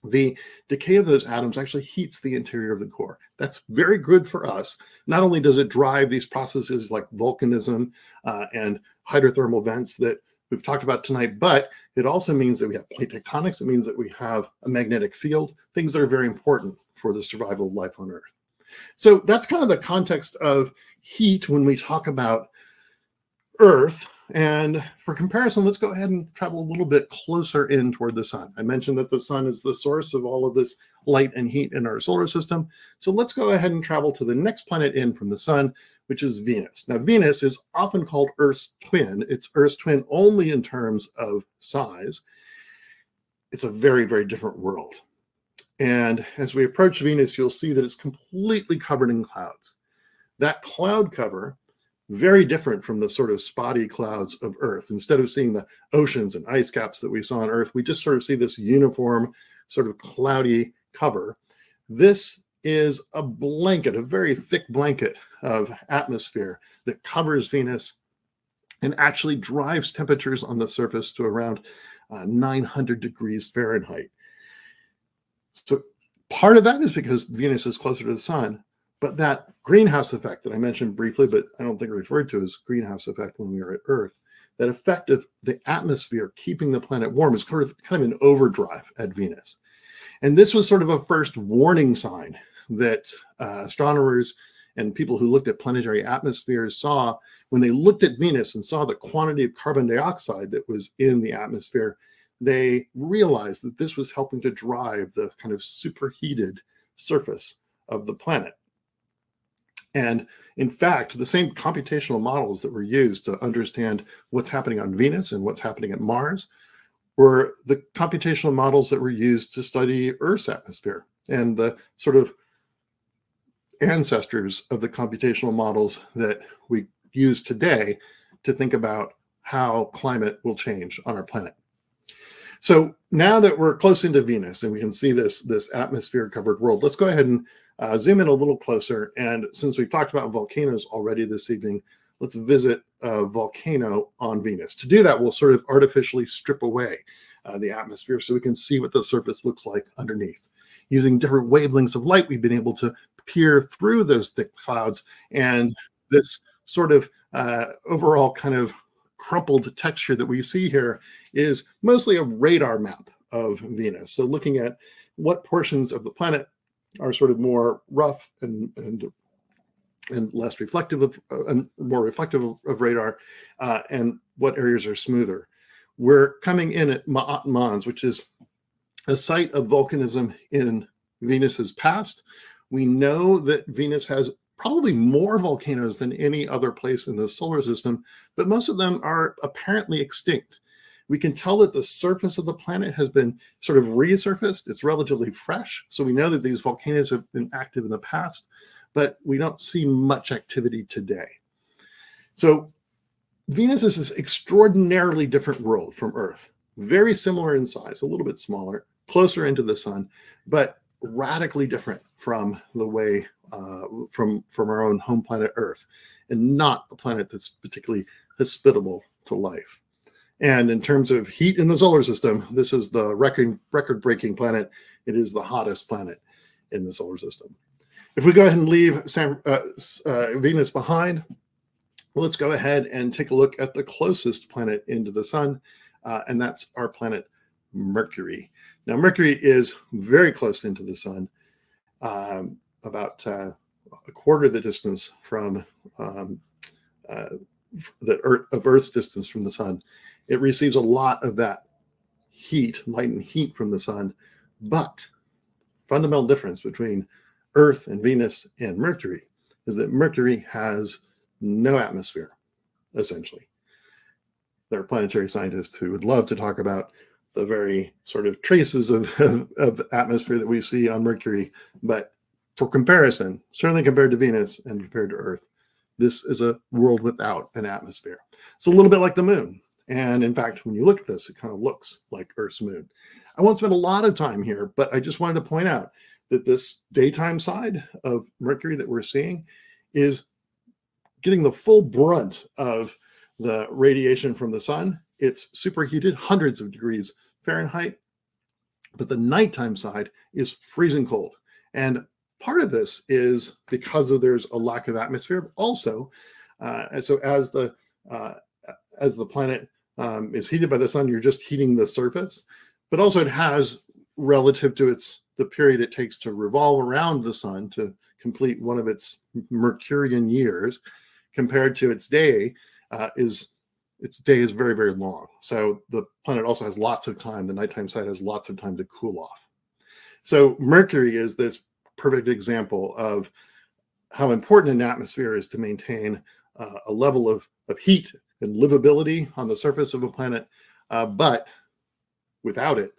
the decay of those atoms actually heats the interior of the core. That's very good for us. Not only does it drive these processes like volcanism uh, and hydrothermal vents that we've talked about tonight, but it also means that we have plate tectonics. It means that we have a magnetic field, things that are very important for the survival of life on Earth. So that's kind of the context of heat when we talk about Earth And for comparison, let's go ahead and travel a little bit closer in toward the sun. I mentioned that the sun is the source of all of this light and heat in our solar system. So let's go ahead and travel to the next planet in from the sun, which is Venus. Now, Venus is often called Earth's twin. It's Earth's twin only in terms of size. It's a very, very different world. And as we approach Venus, you'll see that it's completely covered in clouds. That cloud cover very different from the sort of spotty clouds of Earth. Instead of seeing the oceans and ice caps that we saw on Earth, we just sort of see this uniform, sort of cloudy cover. This is a blanket, a very thick blanket of atmosphere that covers Venus and actually drives temperatures on the surface to around uh, 900 degrees Fahrenheit. So part of that is because Venus is closer to the sun, but that greenhouse effect that I mentioned briefly, but I don't think referred to as greenhouse effect when we were at Earth, that effect of the atmosphere keeping the planet warm is of kind of an overdrive at Venus. And this was sort of a first warning sign that uh, astronomers and people who looked at planetary atmospheres saw when they looked at Venus and saw the quantity of carbon dioxide that was in the atmosphere. They realized that this was helping to drive the kind of superheated surface of the planet. And in fact, the same computational models that were used to understand what's happening on Venus and what's happening at Mars were the computational models that were used to study Earth's atmosphere and the sort of ancestors of the computational models that we use today to think about how climate will change on our planet. So now that we're close into Venus and we can see this, this atmosphere covered world, let's go ahead and uh, zoom in a little closer. And since we've talked about volcanoes already this evening, let's visit a volcano on Venus. To do that, we'll sort of artificially strip away uh, the atmosphere so we can see what the surface looks like underneath. Using different wavelengths of light, we've been able to peer through those thick clouds and this sort of uh, overall kind of crumpled texture that we see here is mostly a radar map of Venus. So looking at what portions of the planet are sort of more rough and and and less reflective of uh, and more reflective of, of radar, uh, and what areas are smoother. We're coming in at Ma'at Mons, which is a site of volcanism in Venus's past. We know that Venus has probably more volcanoes than any other place in the solar system, but most of them are apparently extinct we can tell that the surface of the planet has been sort of resurfaced. It's relatively fresh. So we know that these volcanoes have been active in the past, but we don't see much activity today. So Venus is this extraordinarily different world from Earth, very similar in size, a little bit smaller, closer into the sun, but radically different from the way uh, from from our own home planet Earth, and not a planet that's particularly hospitable to life. And in terms of heat in the solar system, this is the record record breaking planet. It is the hottest planet in the solar system. If we go ahead and leave uh, uh, Venus behind, let's go ahead and take a look at the closest planet into the sun, uh, and that's our planet Mercury. Now, Mercury is very close into the sun, um, about uh, a quarter of the distance from um, uh, the Earth, of Earth's distance from the sun it receives a lot of that heat, light and heat from the sun. But fundamental difference between Earth and Venus and Mercury is that Mercury has no atmosphere, essentially. There are planetary scientists who would love to talk about the very sort of traces of, of, of atmosphere that we see on Mercury. But for comparison, certainly compared to Venus and compared to Earth, this is a world without an atmosphere. It's a little bit like the moon. And in fact, when you look at this, it kind of looks like Earth's moon. I won't spend a lot of time here, but I just wanted to point out that this daytime side of Mercury that we're seeing is getting the full brunt of the radiation from the sun. It's superheated hundreds of degrees Fahrenheit, but the nighttime side is freezing cold. And part of this is because of there's a lack of atmosphere. Also, uh, and so as the uh, as the planet um, is heated by the sun, you're just heating the surface. But also, it has relative to its the period it takes to revolve around the sun to complete one of its Mercurian years, compared to its day, uh, is its day is very, very long. So the planet also has lots of time. The nighttime side has lots of time to cool off. So Mercury is this perfect example of how important an atmosphere is to maintain uh, a level of, of heat and livability on the surface of a planet. Uh, but without it,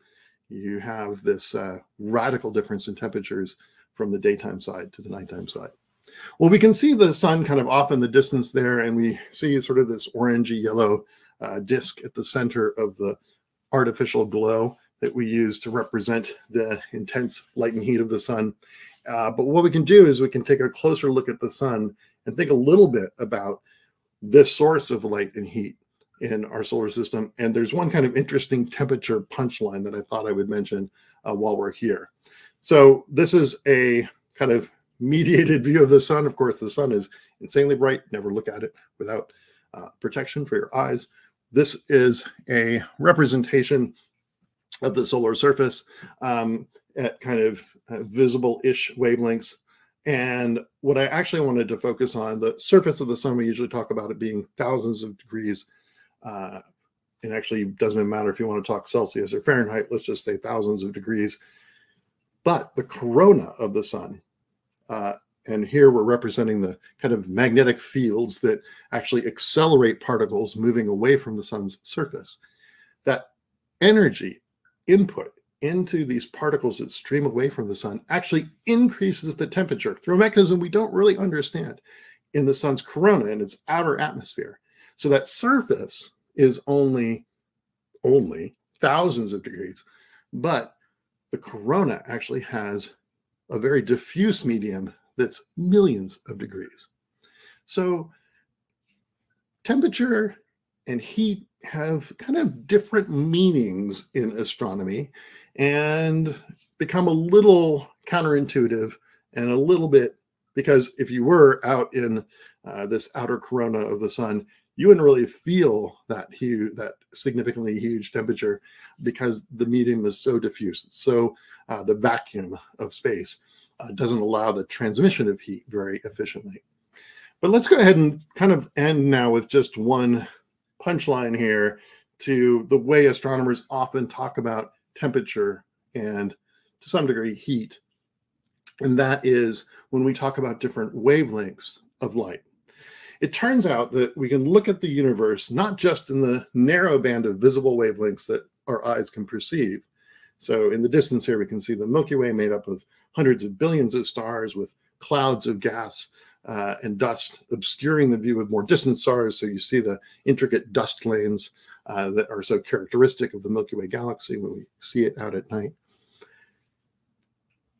you have this uh, radical difference in temperatures from the daytime side to the nighttime side. Well, we can see the sun kind of off in the distance there, and we see sort of this orangey yellow uh, disk at the center of the artificial glow that we use to represent the intense light and heat of the sun. Uh, but what we can do is we can take a closer look at the sun and think a little bit about this source of light and heat in our solar system. And there's one kind of interesting temperature punchline that I thought I would mention uh, while we're here. So this is a kind of mediated view of the sun. Of course, the sun is insanely bright. Never look at it without uh, protection for your eyes. This is a representation of the solar surface um, at kind of uh, visible-ish wavelengths. And what I actually wanted to focus on, the surface of the sun, we usually talk about it being thousands of degrees. Uh, it actually doesn't matter if you want to talk Celsius or Fahrenheit, let's just say thousands of degrees. But the corona of the sun, uh, and here we're representing the kind of magnetic fields that actually accelerate particles moving away from the sun's surface. That energy input into these particles that stream away from the sun actually increases the temperature through a mechanism we don't really understand in the sun's corona and its outer atmosphere. So that surface is only only thousands of degrees, but the corona actually has a very diffuse medium that's millions of degrees. So temperature and heat have kind of different meanings in astronomy and become a little counterintuitive and a little bit because if you were out in uh, this outer corona of the sun you wouldn't really feel that huge that significantly huge temperature because the medium is so diffuse. So uh, the vacuum of space uh, doesn't allow the transmission of heat very efficiently. But let's go ahead and kind of end now with just one punchline here to the way astronomers often talk about temperature and to some degree heat. And that is when we talk about different wavelengths of light. It turns out that we can look at the universe not just in the narrow band of visible wavelengths that our eyes can perceive. So in the distance here, we can see the Milky Way made up of hundreds of billions of stars with clouds of gas uh, and dust obscuring the view of more distant stars. So you see the intricate dust lanes uh, that are so characteristic of the Milky Way galaxy when we see it out at night.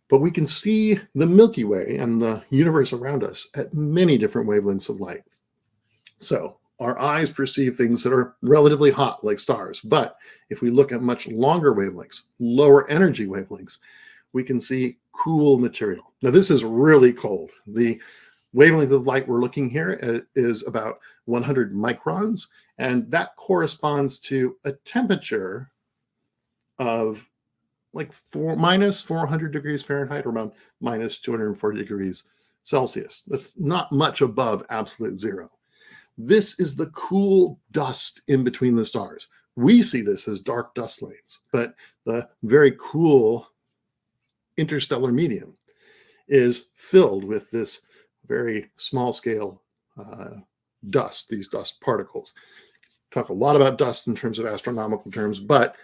But we can see the Milky Way and the universe around us at many different wavelengths of light. So our eyes perceive things that are relatively hot, like stars. But if we look at much longer wavelengths, lower energy wavelengths, we can see cool material. Now, this is really cold. The wavelength of light we're looking here uh, is about 100 microns, and that corresponds to a temperature of like four minus 400 degrees Fahrenheit, or around minus 240 degrees Celsius. That's not much above absolute zero. This is the cool dust in between the stars. We see this as dark dust lanes, but the very cool interstellar medium is filled with this very small scale uh, dust, these dust particles. Talk a lot about dust in terms of astronomical terms, but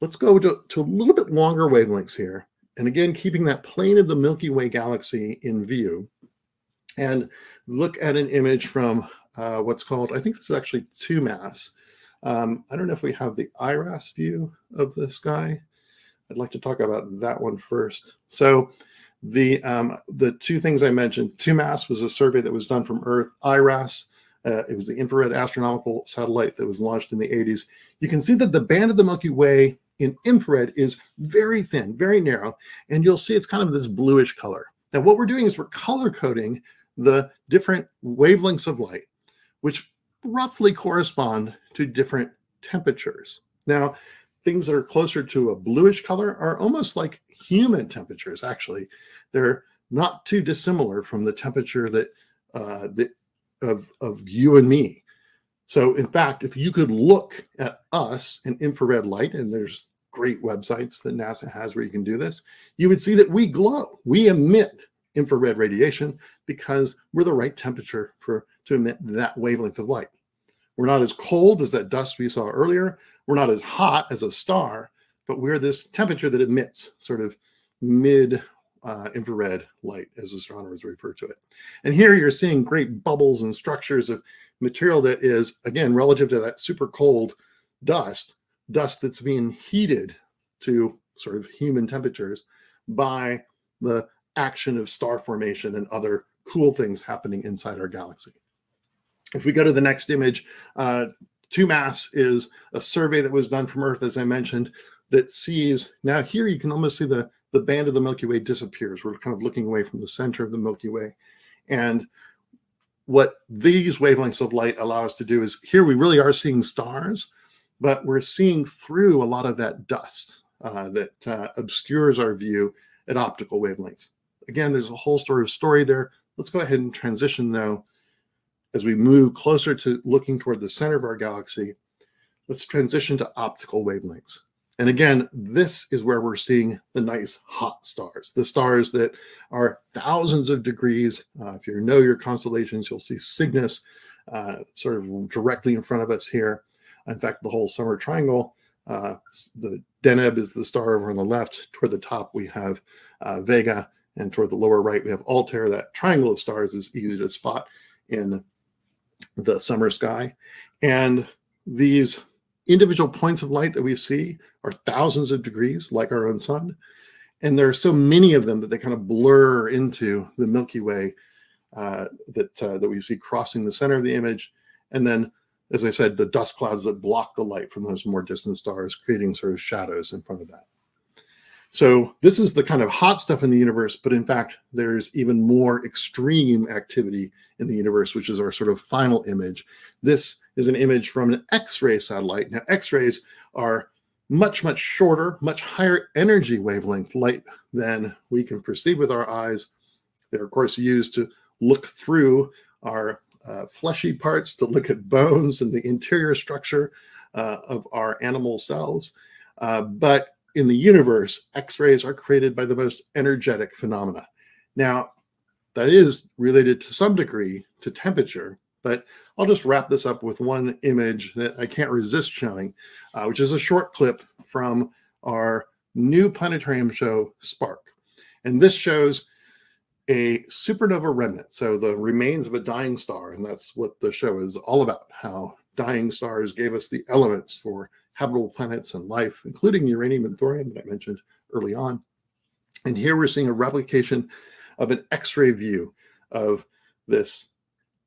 let's go to, to a little bit longer wavelengths here. And again, keeping that plane of the Milky Way galaxy in view and look at an image from uh, what's called, I think this is actually 2MASS. Um, I don't know if we have the IRAS view of the sky. I'd like to talk about that one first. So the um, the two things I mentioned, 2MASS was a survey that was done from Earth. IRAS, uh, it was the infrared astronomical satellite that was launched in the 80s. You can see that the band of the Milky Way in infrared is very thin, very narrow, and you'll see it's kind of this bluish color. Now, what we're doing is we're color coding the different wavelengths of light, which roughly correspond to different temperatures. Now, things that are closer to a bluish color are almost like human temperatures, actually. They're not too dissimilar from the temperature that, uh, that of, of you and me. So, in fact, if you could look at us in infrared light, and there's great websites that NASA has where you can do this, you would see that we glow. We emit infrared radiation because we're the right temperature for to emit that wavelength of light. We're not as cold as that dust we saw earlier. We're not as hot as a star, but we're this temperature that emits sort of mid uh, infrared light, as astronomers refer to it. And here you're seeing great bubbles and structures of material that is, again, relative to that super cold dust, dust that's being heated to sort of human temperatures by the action of star formation and other cool things happening inside our galaxy. If we go to the next image, uh, 2MASS is a survey that was done from Earth, as I mentioned, that sees now here you can almost see the the band of the Milky Way disappears. We're kind of looking away from the center of the Milky Way. And what these wavelengths of light allow us to do is here we really are seeing stars, but we're seeing through a lot of that dust uh, that uh, obscures our view at optical wavelengths. Again, there's a whole story of story there. Let's go ahead and transition now as we move closer to looking toward the center of our galaxy. Let's transition to optical wavelengths. And again, this is where we're seeing the nice hot stars, the stars that are thousands of degrees. Uh, if you know your constellations, you'll see Cygnus uh, sort of directly in front of us here. In fact, the whole summer triangle, uh, the Deneb is the star over on the left. Toward the top, we have uh, Vega, and toward the lower right, we have Altair. That triangle of stars is easy to spot in the summer sky. And these individual points of light that we see are thousands of degrees, like our own sun. And there are so many of them that they kind of blur into the Milky Way uh, that uh, that we see crossing the center of the image. And then, as I said, the dust clouds that block the light from those more distant stars, creating sort of shadows in front of that. So this is the kind of hot stuff in the universe, but in fact, there's even more extreme activity in the universe, which is our sort of final image. This is an image from an X-ray satellite. Now, X-rays are much, much shorter, much higher energy wavelength light than we can perceive with our eyes. They're, of course, used to look through our uh, fleshy parts, to look at bones and the interior structure uh, of our animal selves. Uh, but in the universe, X-rays are created by the most energetic phenomena. Now, that is related to some degree to temperature, but I'll just wrap this up with one image that I can't resist showing, uh, which is a short clip from our new planetarium show, Spark. And this shows a supernova remnant, so the remains of a dying star. And that's what the show is all about how dying stars gave us the elements for habitable planets and life, including uranium and thorium that I mentioned early on. And here we're seeing a replication of an X-ray view of this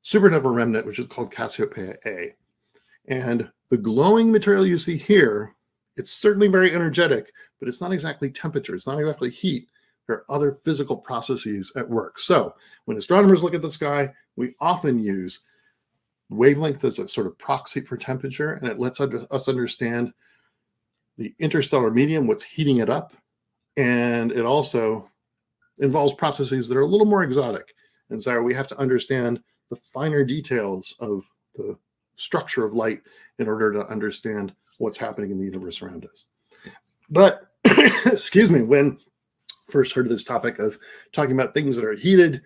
supernova remnant, which is called Cassiopeia A. And the glowing material you see here, it's certainly very energetic, but it's not exactly temperature. It's not exactly heat. There are other physical processes at work. So when astronomers look at the sky, we often use wavelength is a sort of proxy for temperature, and it lets us understand the interstellar medium, what's heating it up, and it also involves processes that are a little more exotic. And so we have to understand the finer details of the structure of light in order to understand what's happening in the universe around us. But, excuse me, when first heard of this topic of talking about things that are heated,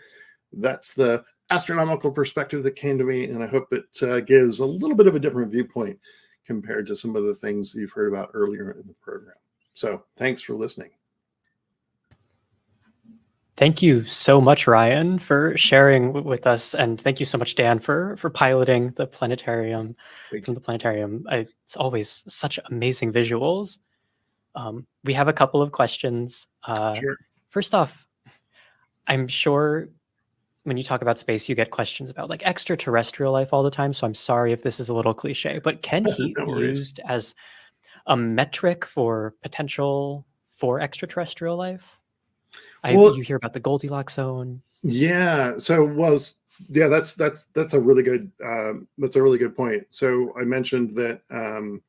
that's the astronomical perspective that came to me, and I hope it uh, gives a little bit of a different viewpoint compared to some of the things you've heard about earlier in the program. So thanks for listening. Thank you so much, Ryan, for sharing with us, and thank you so much, Dan, for for piloting the planetarium from the planetarium. I, it's always such amazing visuals. Um, we have a couple of questions. Uh, Sure. First off, I'm sure when you talk about space, you get questions about like extraterrestrial life all the time. So I'm sorry if this is a little cliche, but can heat No be used as a metric for potential for extraterrestrial life? I, Well- you hear about the Goldilocks zone. Yeah. So was yeah, that's that's that's a really good um, that's a really good point. So I mentioned that um,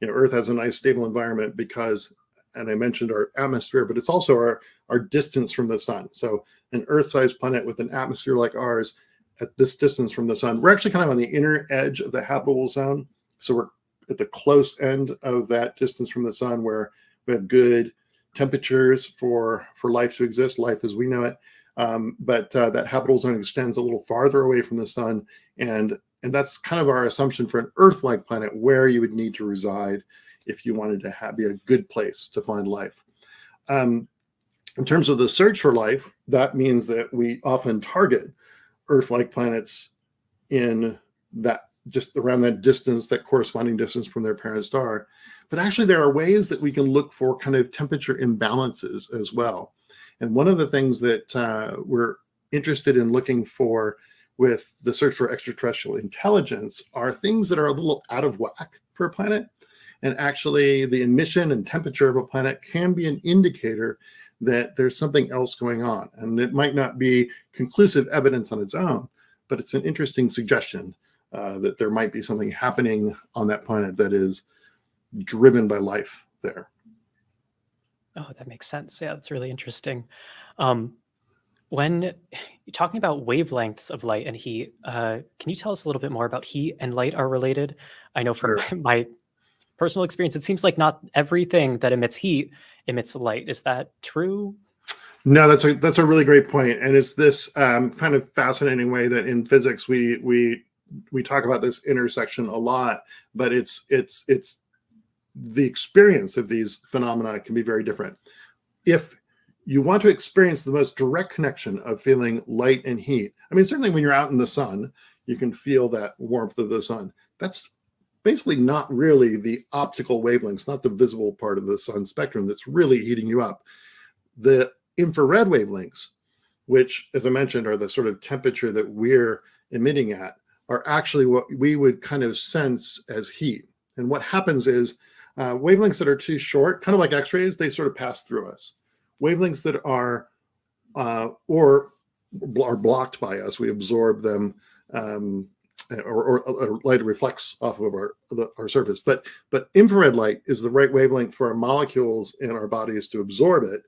you know Earth has a nice stable environment because, and I mentioned our atmosphere, but it's also our our distance from the sun. So an Earth-sized planet with an atmosphere like ours at this distance from the sun. We're actually kind of on the inner edge of the habitable zone. So we're at the close end of that distance from the sun where we have good temperatures for, for life to exist, life as we know it. Um, but uh, that habitable zone extends a little farther away from the sun. And, and that's kind of our assumption for an Earth-like planet where you would need to reside if you wanted to have, be a good place to find life. Um, in terms of the search for life, that means that we often target Earth-like planets in that just around that distance, that corresponding distance from their parent star. But actually, there are ways that we can look for kind of temperature imbalances as well. And one of the things that uh, we're interested in looking for with the search for extraterrestrial intelligence are things that are a little out of whack for a planet. And actually, the emission and temperature of a planet can be an indicator that there's something else going on. And it might not be conclusive evidence on its own, but it's an interesting suggestion uh, that there might be something happening on that planet that is driven by life there. Oh, that makes sense. Yeah, that's really interesting. Um, when you're talking about wavelengths of light and heat, uh, can you tell us a little bit more about heat and light are related? I know from sure. my personal experience, it seems like not everything that emits heat emits light. Is that true? No, that's a that's a really great point, and it's this um, kind of fascinating way that in physics we we we talk about this intersection a lot, but it's it's it's the experience of these phenomena can be very different. If you want to experience the most direct connection of feeling light and heat, I mean, certainly when you're out in the sun, you can feel that warmth of the sun. That's basically not really the optical wavelengths, not the visible part of the sun spectrum that's really heating you up. The infrared wavelengths, which, as I mentioned, are the sort of temperature that we're emitting at, are actually what we would kind of sense as heat. And what happens is uh, wavelengths that are too short, kind of like X-rays, they sort of pass through us. Wavelengths that are uh, or are blocked by us, we absorb them um, or, or, or, light reflects off of our the, our surface. But but infrared light is the right wavelength for our molecules in our bodies to absorb it,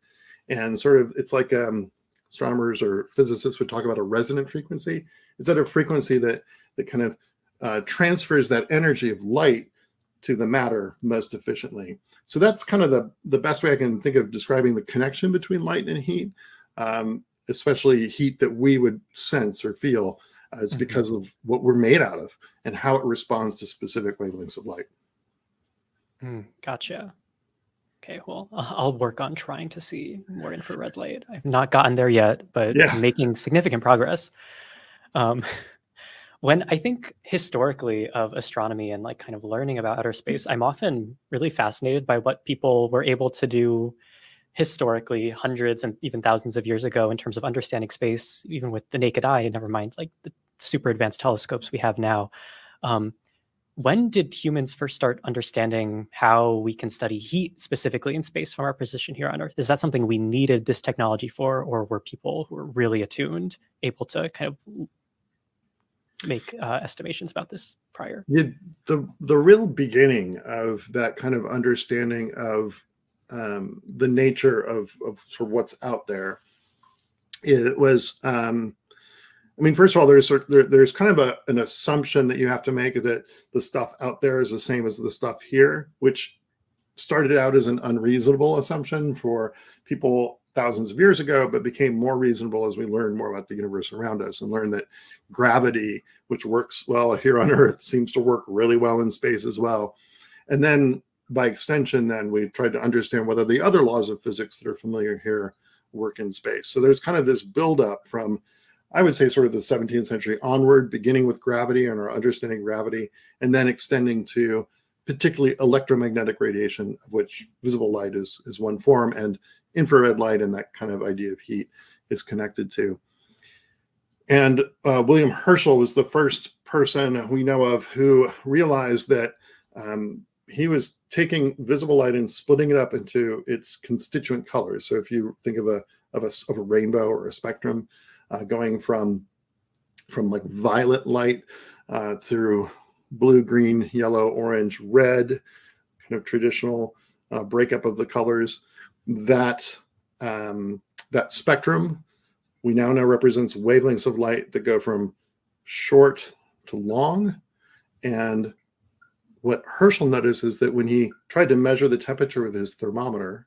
and sort of it's like um, astronomers or physicists would talk about a resonant frequency. Is that a frequency that that kind of uh, transfers that energy of light to the matter most efficiently? So that's kind of the the best way I can think of describing the connection between light and heat, um, especially heat that we would sense or feel is mm-hmm. because of what we're made out of and how it responds to specific wavelengths of light. Mm, gotcha. Okay, well, I'll work on trying to see more infrared light. I've not gotten there yet, but yeah. making significant progress. Um, when I think historically of astronomy and like kind of learning about outer space, I'm often really fascinated by what people were able to do historically hundreds and even thousands of years ago in terms of understanding space, even with the naked eye, never mind like the super advanced telescopes we have now. Um, when did humans first start understanding how we can study heat specifically in space from our position here on Earth? Is that something we needed this technology for, or were people who were really attuned able to kind of make uh, estimations about this prior? Yeah, the the real beginning of that kind of understanding of um, the nature of of sort of what's out there, it was um, I mean, first of all, there's there, there's kind of a, an assumption that you have to make that the stuff out there is the same as the stuff here, which started out as an unreasonable assumption for people thousands of years ago, but became more reasonable as we learned more about the universe around us and learned that gravity, which works well here on Earth, seems to work really well in space as well. And then by extension, then we tried to understand whether the other laws of physics that are familiar here work in space. So there's kind of this buildup from I would say sort of the 17th century onward, beginning with gravity and our understanding gravity, and then extending to particularly electromagnetic radiation, of which visible light is, is one form, and infrared light and that kind of idea of heat is connected to. And uh, William Herschel was the first person we know of who realized that um, he was taking visible light and splitting it up into its constituent colors. So if you think of a of a, of a rainbow or a spectrum, uh, going from from like violet light uh, through blue, green, yellow, orange, red, kind of traditional uh, breakup of the colors. That um, that spectrum we now know represents wavelengths of light that go from short to long. And what Herschel noticed is that when he tried to measure the temperature with his thermometer,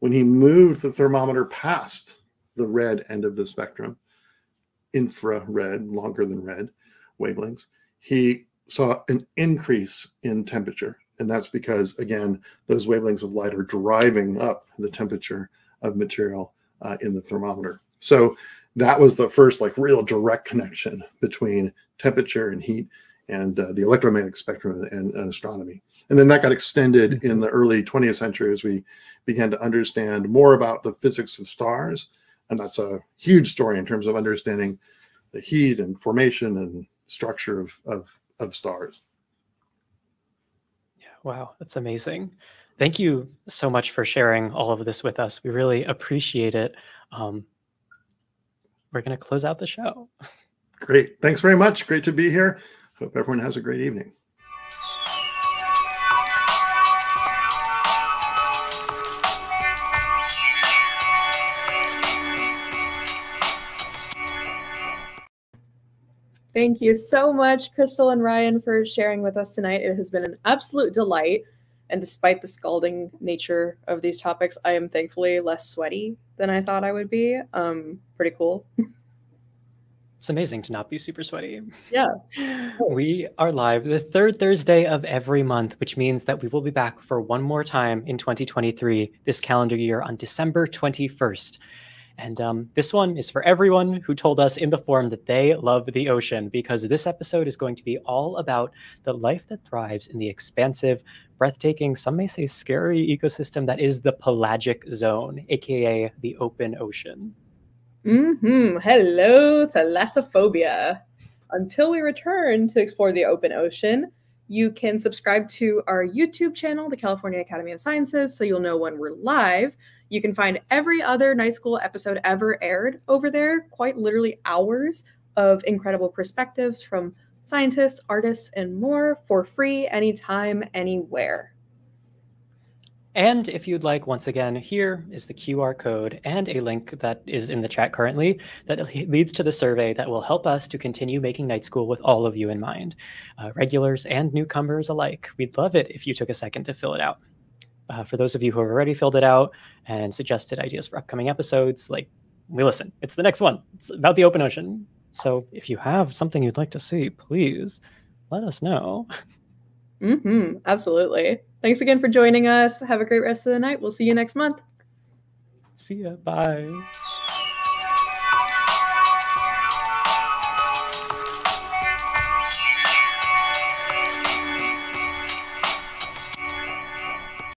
when he moved the thermometer past the red end of the spectrum, infrared, longer than red wavelengths, he saw an increase in temperature. And that's because, again, those wavelengths of light are driving up the temperature of material uh, in the thermometer. So that was the first like real direct connection between temperature and heat and uh, the electromagnetic spectrum and, and, astronomy. And then that got extended mm-hmm. in the early 20th century as we began to understand more about the physics of stars. And that's a huge story in terms of understanding the heat and formation and structure of, of, of stars. Yeah, wow, that's amazing. Thank you so much for sharing all of this with us. We really appreciate it. Um, we're going to close out the show. Great. Thanks very much. Great to be here. Hope everyone has a great evening. Thank you so much, Crystal and Ryan, for sharing with us tonight. It has been an absolute delight. And despite the scalding nature of these topics, I am thankfully less sweaty than I thought I would be. Um, pretty cool. It's amazing to not be super sweaty. Yeah. We are live the third Thursday of every month, which means that we will be back for one more time in 2023, this calendar year on December 21st. And um, this one is for everyone who told us in the forum that they love the ocean, because this episode is going to be all about the life that thrives in the expansive, breathtaking, some may say scary ecosystem that is the pelagic zone, aka the open ocean. Mm-hmm. Hello, thalassophobia. Until we return to explore the open ocean, you can subscribe to our YouTube channel, the California Academy of Sciences, so you'll know when we're live. You can find every other night school episode ever aired over there, quite literally hours of incredible perspectives from scientists, artists, and more for free anytime, anywhere. And if you'd like, once again, here is the QR code and a link that is in the chat currently that leads to the survey that will help us to continue making night school with all of you in mind, uh, regulars and newcomers alike. We'd love it if you took a second to fill it out. Uh, for those of you who have already filled it out and suggested ideas for upcoming episodes, like we listen. It's the next one. It's about the open ocean. So if you have something you'd like to see, please let us know. Mm-hmm, absolutely. Thanks again for joining us. Have a great rest of the night. We'll see you next month. See ya. Bye.